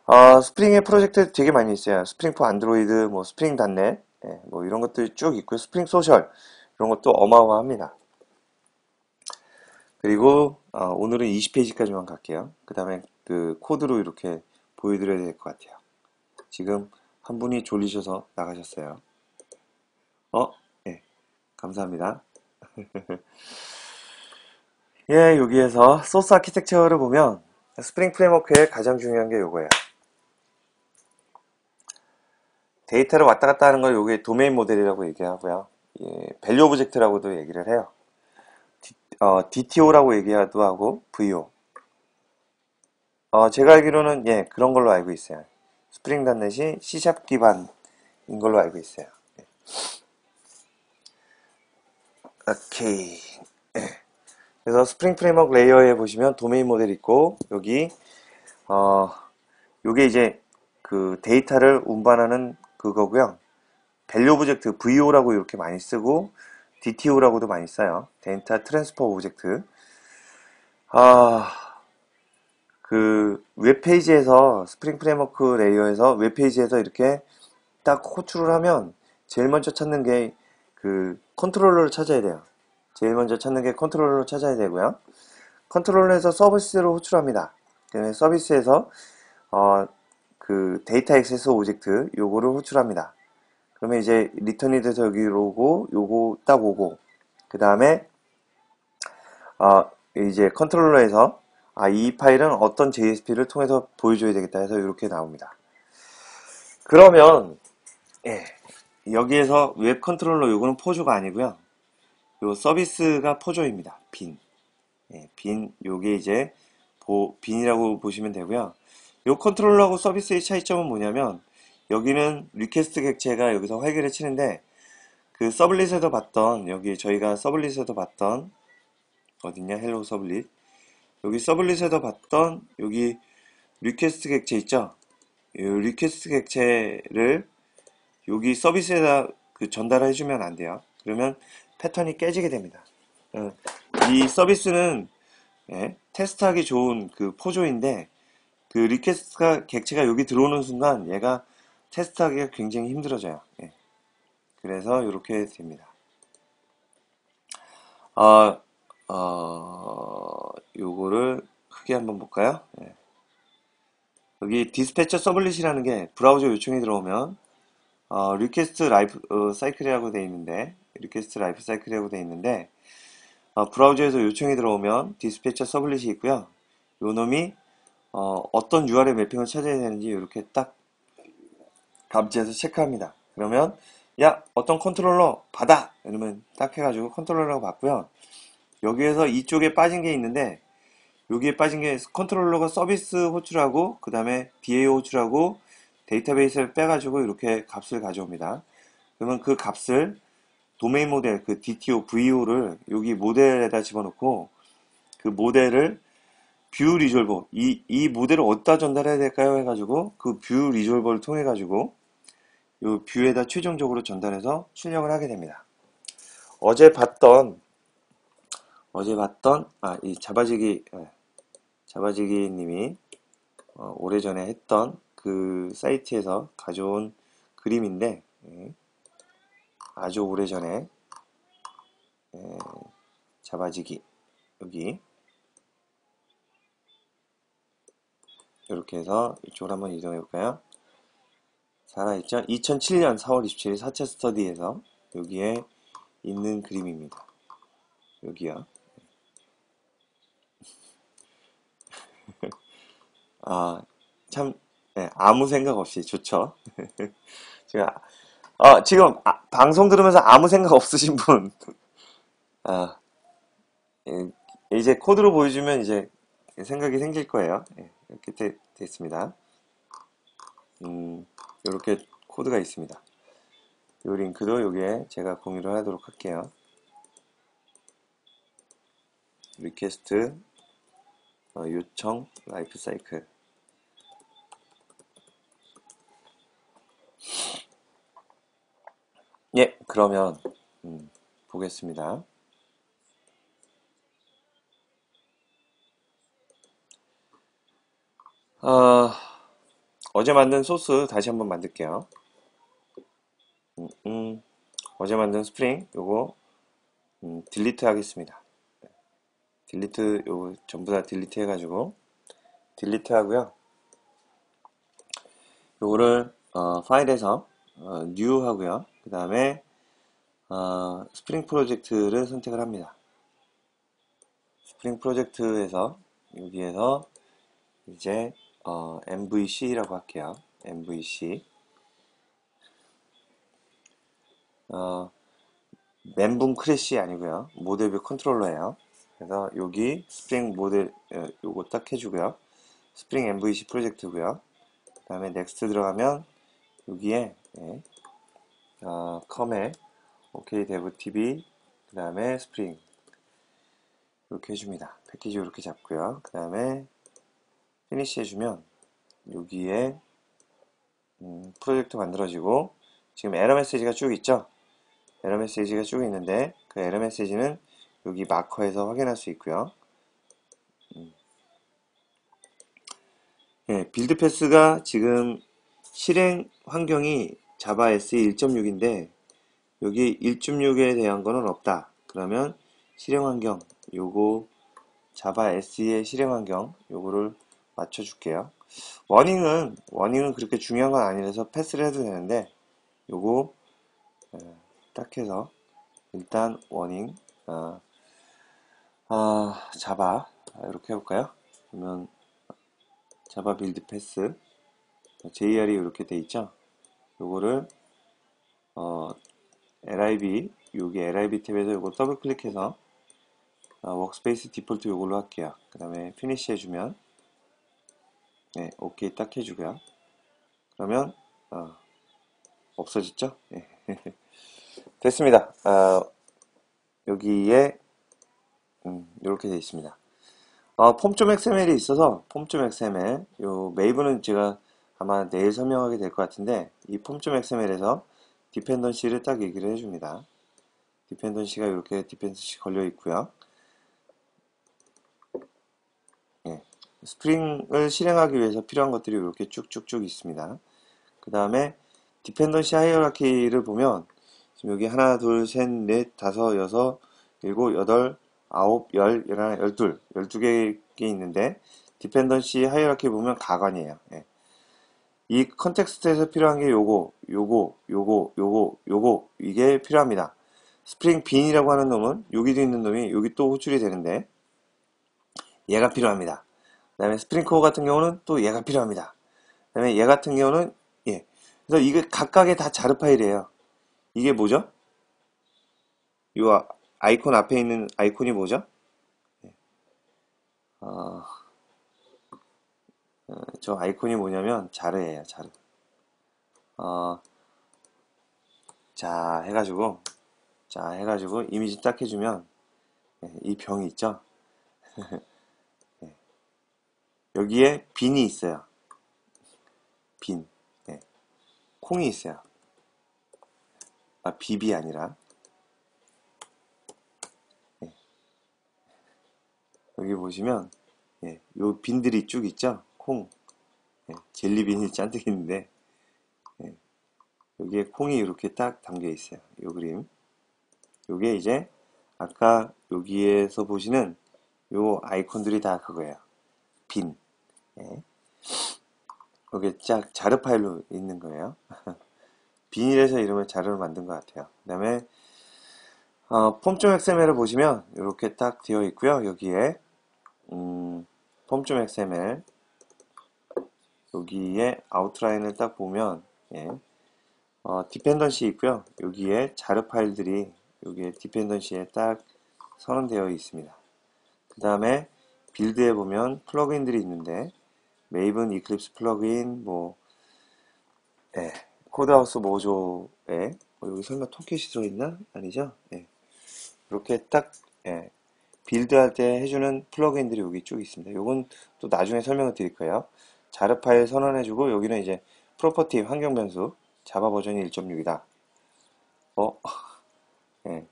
어, Spring의 프로젝트 되게 많이 있어요. Spring for Android, 뭐 Spring.NET, 예, 뭐 이런 것들이 쭉 있고요. Spring Social 이런 것도 어마어마합니다. 그리고 어, 오늘은 20페이지까지만 갈게요. 그 다음에 그 코드로 이렇게 보여드려야 될 것 같아요. 지금 한 분이 졸리셔서 나가셨어요. 어? 예. 감사합니다. <laughs> 예, 여기에서 소스 아키텍처를 보면 Spring Framework의 가장 중요한 게 요거예요. 데이터를 왔다 갔다 하는 걸 요게 domain model이라고 얘기하고요. 예, value object라고도 얘기를 해요. D, 어, DTO라고 얘기하도 하고 VO. 어, 제가 알기로는 예, 그런 걸로 알고 있어요. 스프링 단넷이 C샵 기반인 걸로 알고 있어요. 예. 오케이. 예. 그래서 Spring Framework layer에 보시면 domain model 있고 여기 어 요게 이제 그 데이터를 운반하는 그거고요. value object VO라고 이렇게 많이 쓰고 DTO라고도 많이 써요. data transfer object. 아, 그 웹페이지에서 Spring Framework layer에서 웹페이지에서 이렇게 딱 호출을 하면 제일 먼저 찾는 게 그 controller를 찾아야 돼요. 제일 먼저 찾는 게 controller를 찾아야 되고요. controller에서 서비스로 호출합니다. 서비스에서 어, 그 data access object 요거를 호출합니다. 그러면 이제 return이 돼서 여기로 오고 요거 딱 오고 그 다음에 어, 이제 controller에서 아, 이 파일은 어떤 JSP를 통해서 보여줘야 되겠다 해서 이렇게 나옵니다. 그러면 예, 여기에서 web controller 요거는 POJO가 아니고요. 요 서비스가 POJO입니다. bean. 예, bean 요게 이제 보, bean이라고 보시면 되고요. 요 controller하고 서비스의 차이점은 뭐냐면 여기는 request 객체가 여기서 활개를 치는데 그 servlet에서 봤던 여기 저희가 servlet에서 봤던 어딨냐? hello servlet. 여기 servlet에서 봤던 여기 request 객체 있죠? 이 request 객체를 여기 서비스에다 그 전달해 주면 안 돼요. 그러면 패턴이 깨지게 됩니다. 어, 이 서비스는 예, 테스트하기 좋은 그 POJO인데 그 request가 객체가 여기 들어오는 순간 얘가 테스트하기가 굉장히 힘들어져요. 예. 그래서 이렇게 됩니다. 어, 어, 요거를 크게 한번 볼까요? 예. 여기 dispatcher servlet이라는 게 브라우저 요청이 들어오면 어, request life 어, cycle이라고 되어 있는데 request life cycle이라고 되어 있는데 어, 브라우저에서 요청이 들어오면 디스패처 서블릿이 있고요. 요 놈이 어, 떤 URL 매핑을 찾아야 되는지 이렇게 딱 감지해서 체크합니다. 그러면 야 어떤 컨트롤러 받아 이러면 딱 해가지고 컨트롤러라고 받고요. 여기에서 이쪽에 빠진 게 있는데 여기에 빠진 게 컨트롤러가 서비스 호출하고 그 다음에 DAO 호출하고 데이터베이스를 빼가지고 이렇게 값을 가져옵니다. 그러면 그 값을 도메인 모델 그 DTO, VO를 여기 모델에다 집어넣고 그 모델을 view resolver 이, 이 모델을 어디다 전달해야 될까요? 해가지고 그 view resolver를 통해 가지고 이 뷰에다 최종적으로 전달해서 출력을 하게 됩니다. 어제 봤던 어제 봤던 아이 잡아지기 예, 잡아지기 님이 어, 오래전에 했던 그 사이트에서 가져온 그림인데 예, 아주 오래전에 예, 잡아지기 여기 이렇게 해서 이쪽으로 한번 이동해 볼까요? 살아있죠? 2007년 4월 27일 4차 스터디에서 여기에 있는 그림입니다. 여기요. <laughs> 아, 참, 네, 아무 생각 없이 좋죠. <laughs> 제가, 어, 지금 아, 방송 들으면서 아무 생각 없으신 분, <laughs> 아, 예, 이제 코드로 보여주면 이제 생각이 생길 거예요. 예. 이렇게 되, 됐습니다. 음, 이렇게 코드가 있습니다. 이 링크도 여기에 제가 공유를 하도록 할게요. request 어, 요청 life cycle 예, 그러면 음, 보겠습니다. 어, 어제 만든 소스 다시 한번 만들게요. 음, 음, 어제 만든 스프링 요거 음, delete 하겠습니다. delete 요거 전부 다 delete 해가지고 delete 하고요. 요거를 어, 파일에서 어, 하고요. 그 다음에 어, 스프링 프로젝트를 선택을 합니다. 스프링 프로젝트에서 여기에서 이제 어, MVC라고 할게요. MVC 어, 멘붕 crash 아니고요. model view controller예요. 그래서 여기 스프링 모델 어, 요거 딱 해주고요. Spring MVC 프로젝트고요. 그 다음에 next 들어가면 여기에 예, 어, com에 okdevtv 그 다음에 스프링 이렇게 해줍니다. 패키지 이렇게 잡고요. 그 다음에 finish 해주면 여기에 음, 프로젝트 만들어지고 지금 에러 메시지가 쭉 있죠? 에러 메시지가 쭉 있는데 그 에러 메시지는 여기 마커에서 확인할 수 있고요. 음. 예, build path가 지금 실행 환경이 Java SE 1.6인데 여기 1.6에 대한 거는 없다. 그러면 실행 환경 요거 Java SE의 실행 환경 요거를 맞춰 줄게요. warning은 warning은 그렇게 중요한 건 아니라서 패스를 해도 되는데 요거 딱 해서 일단 warning 아, 아 Java 이렇게 해볼까요? 그러면 Java build path JRE 이렇게 돼 있죠? 요거를 어, LIB 여기 LIB 탭에서 요거 더블 클릭해서 어, workspace default 요걸로 할게요. 그 다음에 finish 해주면 네, 오케이 딱 해주고요. 그러면 어, 없어졌죠? 네. <laughs> 됐습니다. 어, 여기에 음, 이렇게 되어 있습니다. 어, 폼.xml이 있어서 폼.xml 요 메이브는 제가 아마 내일 설명하게 될 것 같은데 이 폼.xml에서 디펜던시를 딱 얘기를 해줍니다. 디펜던시가 이렇게 디펜던시 걸려 있고요. 예, Spring을 실행하기 위해서 필요한 것들이 이렇게 쭉쭉쭉 있습니다. 그 다음에 dependency hierarchy를 보면 지금 여기 하나, 둘, 셋, 넷, 다섯, 여섯, 일곱, 여덟, 아홉, 열, 열하나, 열둘, 열두 개 있는데 dependency hierarchy 보면 가관이에요. 예. 이 context에서 필요한 게 요거, 요거, 요거, 요거, 요거 이게 필요합니다. Spring bean이라고 하는 놈은 여기도 있는 놈이 여기 또 호출이 되는데 얘가 필요합니다. 그 다음에 Spring core 같은 경우는 또 얘가 필요합니다. 그 다음에 얘 같은 경우는 예. 그래서 이게 각각의 다 jar 파일이에요. 이게 뭐죠? 이 아이콘 앞에 있는 아이콘이 뭐죠? 예. 어... 어, 저 아이콘이 뭐냐면 jar예요 jar 어, 자 해가지고 자 해가지고 이미지 딱 해주면 네, 이 병이 있죠 네. <laughs> 여기에 빈이 있어요. 빈. 네. 콩이 있어요. 아 비비 아니라. 네. 여기 보시면 예, 요 빈들이 쭉 있죠? 콩. 예, 젤리빈이 잔뜩 <laughs> 있는데. 예, 여기에 콩이 이렇게 딱 담겨 있어요. 이 그림. 요게 이제 아까 여기에서 보시는 요 아이콘들이 다 그거예요 빈 예. 여기 쫙 자르 파일로 있는 거예요 <laughs> 비닐에서 이름을 자르로 만든 것 같아요 그 다음에 어, 폼.xml을 보시면 이렇게 딱 되어 있고요 여기에 음, 폼.xml 여기에 아웃라인을 딱 보면 예, 어, dependency 있고요. 여기에 jar 파일들이 여기에 dependency에 딱 선언되어 있습니다. 그 다음에 build에 보면 plugin들이 있는데 Maven Eclipse plugin 뭐 예, Codehaus Mojo에 어, 여기 설마 토켓이 들어있나? 아니죠? 예. 이렇게 딱 예, build할 때 해주는 plugin들이 여기 쭉 있습니다. 이건 또 나중에 설명을 드릴 거예요. 자르 파일 선언해주고 여기는 이제 프로퍼티 환경 변수 자바 버전이 1.6이다. 어? <laughs> 예.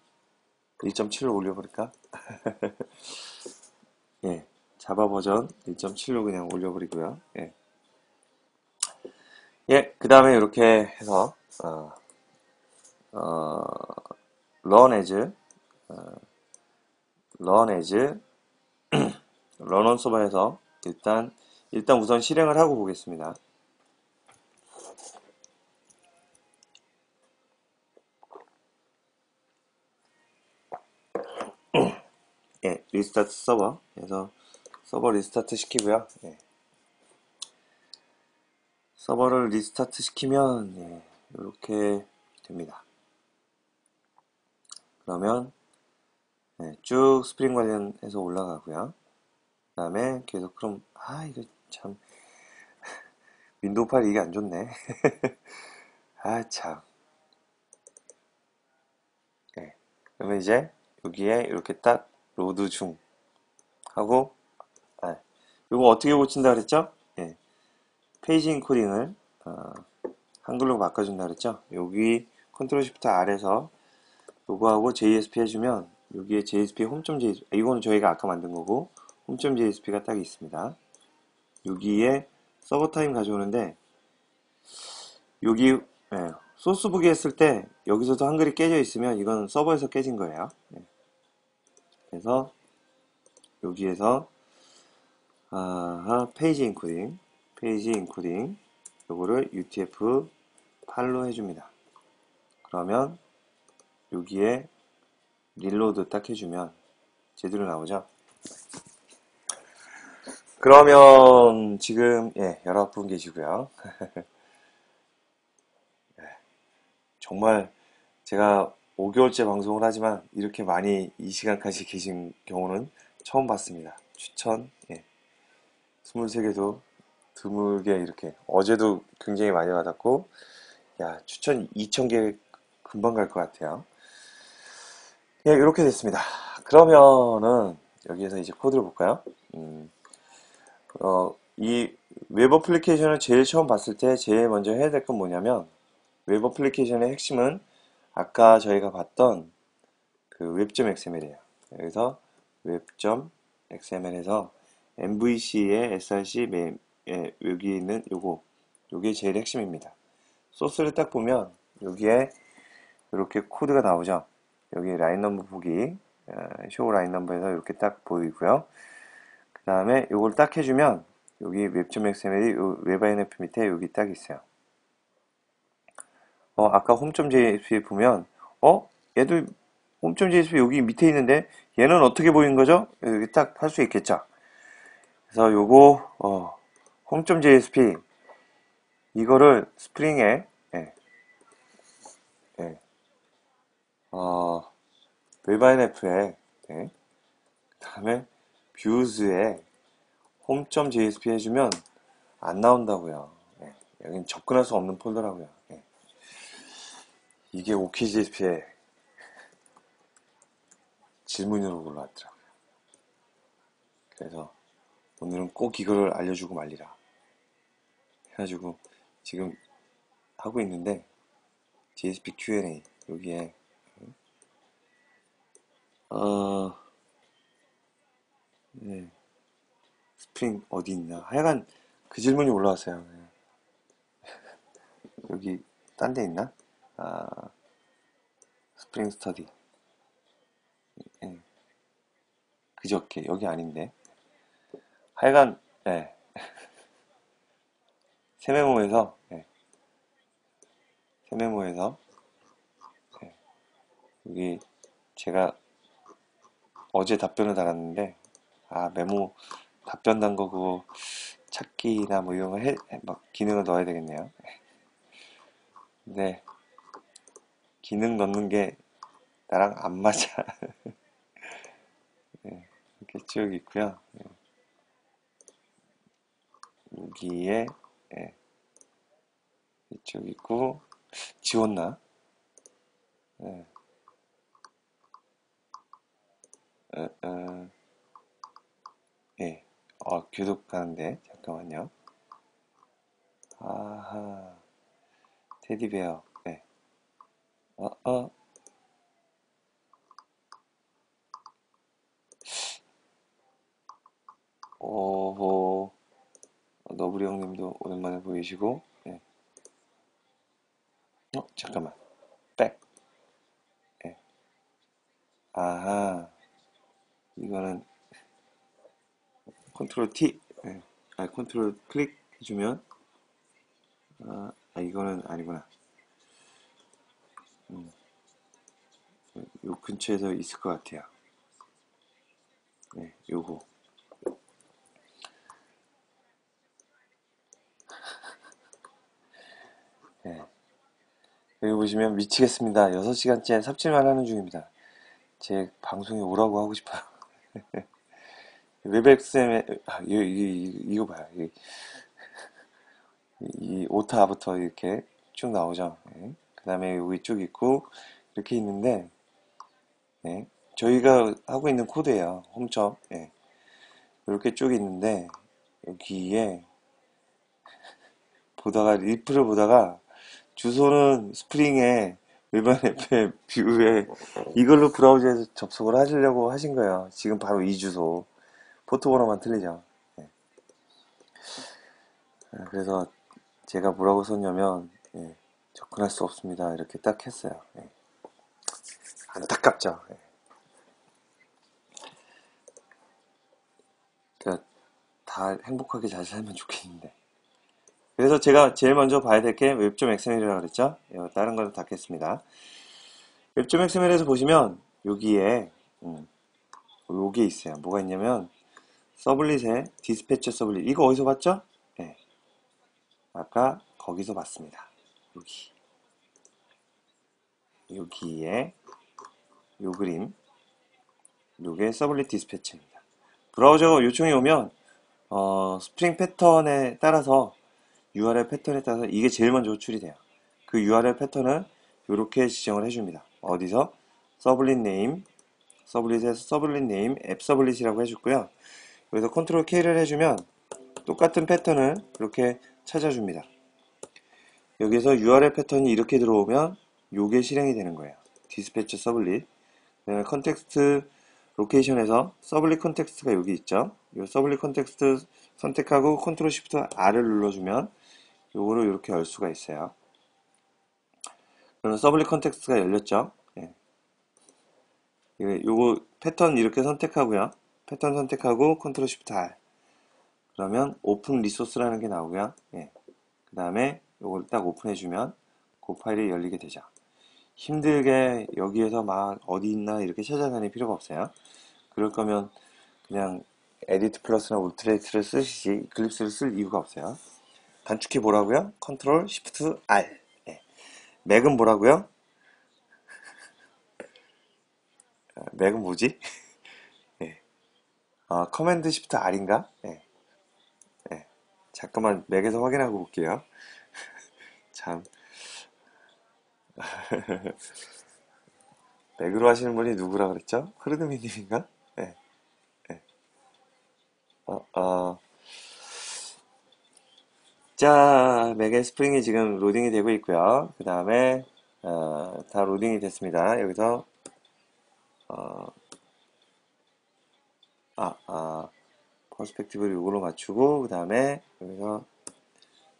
1.7로 올려버릴까? <laughs> 예. 자바 버전 1.7로 그냥 올려버리고요. 예. 예, 그 다음에 이렇게 해서, 어, 어, run as, 어, run as, <clears throat> run on 서버에서 일단, 일단 우선 실행을 하고 보겠습니다. <clears throat> 예, restart 서버. 그래서 서버 restart 시키고요. 예. 서버를 restart 시키면 예, 이렇게 됩니다. 그러면 예, 쭉 스프링 관련해서 올라가고요. 그 다음에 계속 그럼 아 이거 참 <laughs> 윈도우 파일 이게 안 좋네. <laughs> 아 참. 예. 그러면 이제 여기에 이렇게 딱 로드 중 하고 아, 이거 어떻게 고친다 그랬죠? 예. 페이지 encoding을 어, 한글로 바꿔준다 그랬죠? 여기 Ctrl Shift R에서 요거하고 JSP 해주면 여기에 JSP home.jsp 이거는 저희가 아까 만든 거고 home.jsp가 딱 있습니다. 여기에 서버 타임 가져오는데 여기 예, 소스 보기 했을 때 여기서도 한글이 깨져 있으면 이건 서버에서 깨진 거예요. 예. 그래서 여기에서 아하, page encoding page encoding 요거를 UTF-8로 해줍니다. 그러면 여기에 reload 딱 해주면 제대로 나오죠. 그러면 지금 예, 19분 계시고요. <laughs> 예, 정말 제가 5개월째 방송을 하지만 이렇게 많이 이 시간까지 계신 경우는 처음 봤습니다. 추천 예. 23개도 드물게 이렇게 어제도 굉장히 많이 받았고 야 추천 2,000개 금방 갈 것 같아요. 예, 이렇게 됐습니다. 그러면은 여기에서 이제 코드를 볼까요? 음, 어, 이 web application을 제일 처음 봤을 때 제일 먼저 해야 될 건 뭐냐면 web application의 핵심은 아까 저희가 봤던 그 web.xml이에요. 여기서 web.xml에서 MVC의 src 메, 예, 여기 있는 요거 요게 제일 핵심입니다. 소스를 딱 보면 여기에 이렇게 코드가 나오죠. 여기 line number 보기 show line number에서 이렇게 딱 보이고요. 그 다음에 요걸 딱 해주면 여기 웹.xml이 웹INF 밑에 여기 딱 있어요. 어, 아까 홈.jsp 보면 어? 얘도 홈.jsp 여기 밑에 있는데 얘는 어떻게 보이는 거죠? 여기 딱 할 수 있겠죠. 그래서 요거 어, 홈.jsp 이거를 스프링에 예, 예, 어, 웹INF에 예, 그 다음에 뷰즈에 홈.jsp 해주면 안 나온다고요. 예, 여긴 접근할 수 없는 폴더라고요. 예. 이게 OKJSP의 질문으로 올라왔더라고요. 그래서 오늘은 꼭 이거를 알려주고 말리라. 해가지고 지금 하고 있는데 JSP Q&A 여기에 어 네. 스프링 어디 있나 하여간 그 질문이 올라왔어요. <laughs> 여기 딴 데 있나? 아, Spring study. 예. 그저께 여기 아닌데. 하여간 예. <laughs> 세메모에서 예. 세메모에서 예. 여기 제가 어제 답변을 달았는데 아 메모 답변 단거 그거 찾기나 뭐 이런 거 해, 막 기능을 넣어야 되겠네요. 근데 <laughs> 기능 넣는 게 나랑 안 맞아. 네, <laughs> 이렇게 쭉 있고요. 여기에 예. 이쪽 있고 지웠나? 예. 에, 에. 예. 어, 교독하는데 잠깐만요. 아하. 테디베어. 예. 어, 어. 오호. 너브리 형님도 오랜만에 보이시고 예. 어 잠깐만 백 예. 아하 이거는 Control T 예. 아 Control click 해주면 아, 아, 이거는 아니구나 음. 요 근처에서 있을 것 같아요 네, 요거 네. 여기 보시면 미치겠습니다. 6시간째 삽질만 하는 중입니다. 제 방송에 오라고 하고 싶어요. <laughs> 웹엑스엠에, 아, 이, 이, 이, 이 거 봐요. 이, 이 오타부터 이렇게 쭉 나오죠. 네. 그 다음에 여기 쭉 있고, 이렇게 있는데, 네. 저희가 하고 있는 코드예요. 홈점. 네. 이렇게 쭉 있는데, 여기에, <laughs> 보다가, 리플을 보다가, 주소는 스프링에 일반 FM 뷰에 이걸로 브라우저에서 접속을 하시려고 하신 거예요. 지금 바로 이 주소. 포토번호만 틀리죠. 예. 아, 그래서 제가 뭐라고 썼냐면 예, 접근할 수 없습니다. 이렇게 딱 했어요. 예. 안타깝죠. 예. 그러니까 다 행복하게 잘 살면 좋겠는데. 그래서 제가 제일 먼저 봐야 될 게 web.점 XML이라고 그랬죠? 예, 다른 거는 닫겠습니다. web.점 XML에서 보시면 여기에 음, 여기에 있어요. 뭐가 있냐면 servlet에 dispatcher servlet 이거 어디서 봤죠? 네. 아까 거기서 봤습니다. 여기 여기에 요 그림 요게 servlet dispatcher입니다. 브라우저가 요청이 오면 어, 스프링 패턴에 따라서 URL 패턴에 따라서 이게 제일 먼저 호출이 돼요. 그 URL 패턴을 이렇게 지정을 해줍니다. 어디서? servlet name, servlet에서 servlet name, appServlet이라고 해줬고요. 여기서 Control K를 해주면 똑같은 패턴을 이렇게 찾아줍니다. 여기서 URL 패턴이 이렇게 들어오면 요게 실행이 되는 거예요. dispatcher servlet. 그다음에 context location에서 servlet context가 여기 있죠. 이 servlet context 선택하고 Control Shift R을 눌러주면 요거를 이렇게 열 수가 있어요. 그러면 servlet context가 열렸죠. 예. 요거 패턴 이렇게 선택하고요. 패턴 선택하고 Control Shift R. 그러면 Open Resource라는 게 나오고요. 예. 그 다음에 요걸 딱 오픈해주면 그 파일이 열리게 되죠. 힘들게 여기에서 막 어디 있나 이렇게 찾아다닐 필요가 없어요. 그럴 거면 그냥 EditPlus나 UltraEdit를 쓰시지 Eclipse를 쓸 이유가 없어요. 단축키 뭐라고요? Control Shift R. 예. 맥은 뭐라고요? 아, 맥은 뭐지? <laughs> 예. 아, Command Shift R인가? 예. 예. 잠깐만 맥에서 확인하고 볼게요. <laughs> 참. <laughs> 맥으로 하시는 분이 누구라 그랬죠? 흐르드미 님인가? 예. 예. 어, 어. 자, 맥의 Spring이 지금 로딩이 되고 있고요. 그 다음에 어, 다 로딩이 됐습니다. 여기서 어, 아, 아, perspective를 이걸로 맞추고 그 다음에 여기서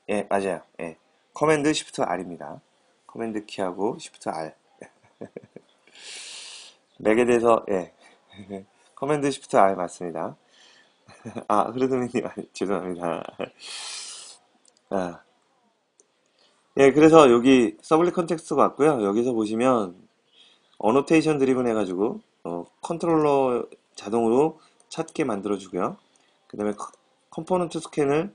예, 맞아요. 예, Command Shift R입니다. Command 키하고 Shift R. <laughs> 맥에 대해서 예, <laughs> command shift R 맞습니다. <laughs> 아, 흐르드미님 죄송합니다. 아. 예, 그래서 여기 servlet context가 왔고요. 여기서 보시면 annotation driven 해가지고 어, 컨트롤러 자동으로 찾게 만들어주고요. 그 다음에 component scan을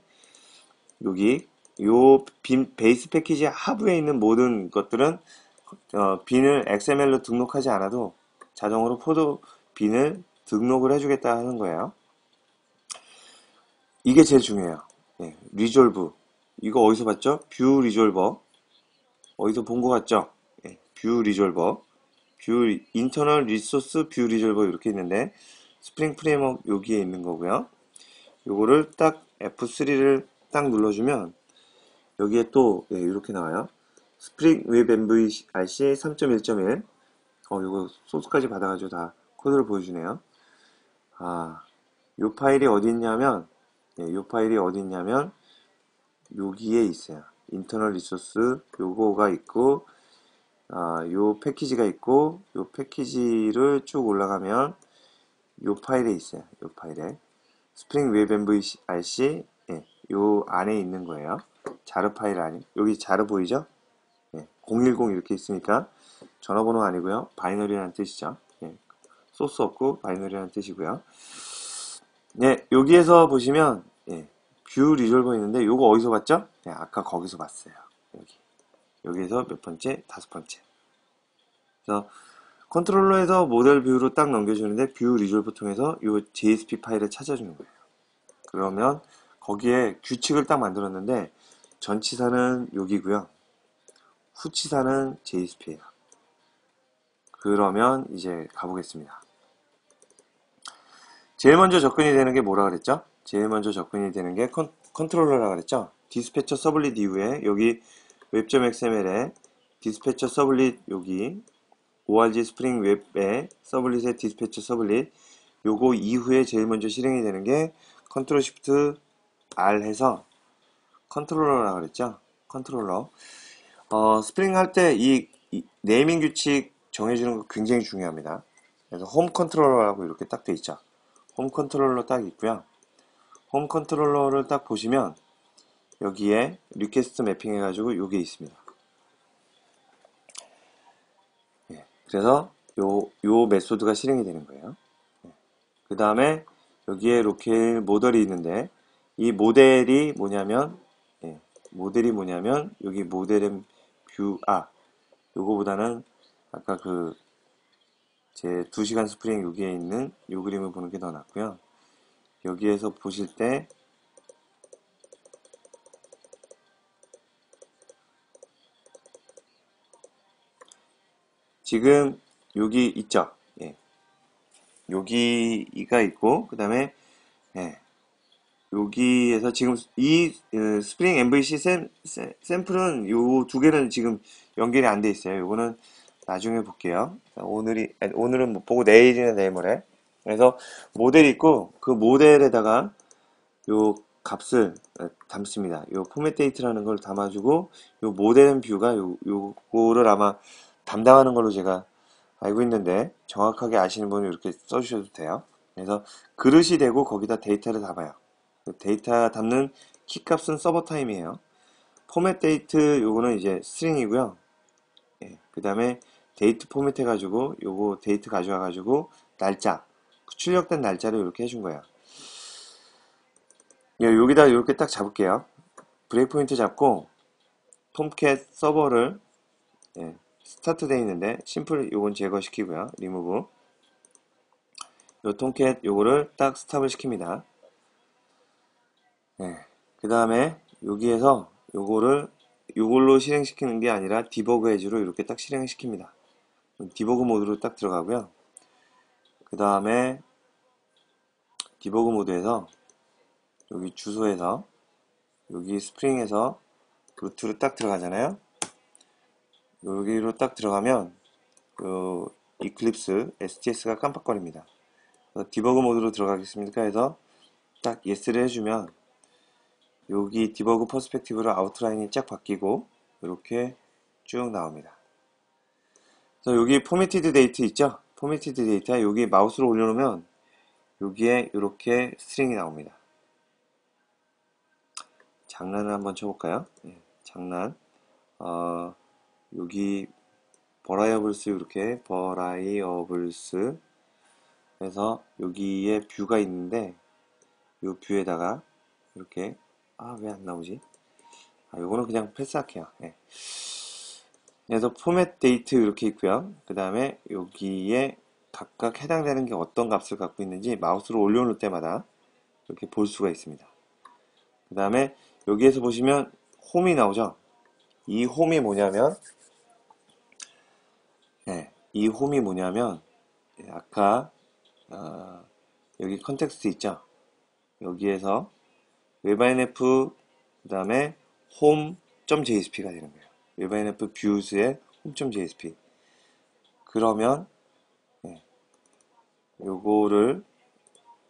여기 요 bean, base package 하부에 있는 모든 것들은 어, 빈을 XML로 등록하지 않아도 자동으로 모두 bean을 등록을 해주겠다 하는 거예요. 이게 제일 중요해요. 예, resolve 이거 어디서 봤죠? view resolver 어디서 본 것 같죠? 예, view resolver view internal resource view resolver 이렇게 있는데 Spring Framework 여기에 있는 거고요. 요거를 딱 F3를 딱 눌러주면 여기에 또 예, 이렇게 나와요. Spring web MVC 3.1.1 어, 요거 source까지 받아가지고 다 코드를 보여주네요. 아, 요 파일이 어디 있냐면 예, 요 파일이 어디 있냐면 여기에 있어요. internal resource 요거가 있고 아, 요 패키지가 있고 요 패키지를 쭉 올라가면 요 파일에 있어요. 요 파일에 Spring web MVC 예, 요 안에 있는 거예요. jar 파일 아니 여기 jar 보이죠? 예, 010 이렇게 있으니까 전화번호 아니고요. binary라는 뜻이죠. 예, 소스 없고 binary라는 뜻이고요. 예, 여기에서 보시면 예, view resolver 있는데 요거 어디서 봤죠? 예, 아까 거기서 봤어요. 여기. 여기에서 몇 번째? 다섯 번째. 그래서 controller에서 model view로 딱 넘겨주는데 view resolver 통해서 요 JSP 파일을 찾아주는 거예요. 그러면 거기에 규칙을 딱 만들었는데 전치사는 여기고요. 후치사는 JSP예요. 그러면 이제 가보겠습니다. 제일 먼저 접근이 되는 게 뭐라 그랬죠? 제일 먼저 접근이 되는 게 컨, controller라 그랬죠? dispatcher servlet 이후에 여기 web.xml에 dispatcher servlet 여기 org 스프링 웹에 서블릿의 디스패처 서블릿 요거 이후에 제일 먼저 실행이 되는 게 control shift R 해서 controller라 그랬죠? 컨트롤러 어, 스프링 할 때 이 네이밍 규칙 정해주는 거 굉장히 중요합니다. 그래서 home controller라고 이렇게 딱 돼 있죠. home controller 딱 있고요. home controller를 딱 보시면 여기에 request mapping 해가지고 요게 있습니다. 예, 그래서 요, 요 method가 실행이 되는 거예요. 예, 그 다음에 여기에 locale model이 있는데 이 모델이 뭐냐면 예, 모델이 뭐냐면 여기 모델은 view, 아 요거보다는 아까 그 제 2시간 스프링 여기에 있는 요 그림을 보는 게 더 낫고요. 여기에서 보실 때 지금 여기 있죠. 예. 여기가 있고 그 다음에 예. 여기에서 지금 이 어, Spring MVC 샘, 샘플은 요 두 개는 지금 연결이 안 돼 있어요. 요거는 나중에 볼게요. 오늘이 오늘은 못 보고 내일이나 내일 모레. 그래서 모델이 있고 그 모델에다가 요 값을 어, 담습니다. 요 format date라는 걸 담아주고 요 model view가 요 요거를 아마 담당하는 걸로 제가 알고 있는데 정확하게 아시는 분은 이렇게 써주셔도 돼요. 그래서 그릇이 되고 거기다 데이터를 담아요. 데이터 담는 키 값은 server time이에요. format date 요거는 이제 string이고요. 예, 그 다음에 date format 해가지고 요거 데이트 가져와가지고 날짜 출력된 날짜를 이렇게 해준 거예요. 예, 여기다 이렇게 딱 잡을게요. break point 잡고 Tomcat 서버를 예, start 되어 있는데 simple 요건 제거시키고요. 리무브 요 톰캣 요거를 딱 stop을 시킵니다. 네. 그 다음에 여기에서 요거를 요걸로 실행시키는 게 아니라 debug as로 이렇게 딱 실행을 시킵니다. debug mode로 딱 들어가고요. 그 다음에 debug mode에서 여기 주소에서 여기 Spring에서 root로 딱 들어가잖아요. 여기로 딱 들어가면 그 Eclipse STS가 깜빡거립니다. debug mode로 들어가겠습니까 해서 딱 yes를 해주면 여기 debug perspective로 outline이 쫙 바뀌고 이렇게 쭉 나옵니다. 그래서 여기 formatted date 있죠? formatted date 여기 마우스로 올려놓으면 여기에 이렇게 string이 나옵니다. 장난을 한번 쳐볼까요? 네, 장난. 어, 여기 variables 이렇게 variables 그래서 여기에 view가 있는데 이 view에다가 이렇게 아 왜 안 나오지? 아 요거는 그냥 패스할게요. 네. 그래서 format date 이렇게 있고요. 그 다음에 여기에 각각 해당되는 게 어떤 값을 갖고 있는지 마우스로 올려놓을 때마다 이렇게 볼 수가 있습니다. 그 다음에 여기에서 보시면 home이 나오죠. 이 home이 뭐냐면 네, 이 home이 뭐냐면 아까 어, 여기 context 있죠. 여기에서 웹인f 그 다음에 home.jsp가 되는 거예요. 웹인f views의 home.jsp 그러면 네, 요거를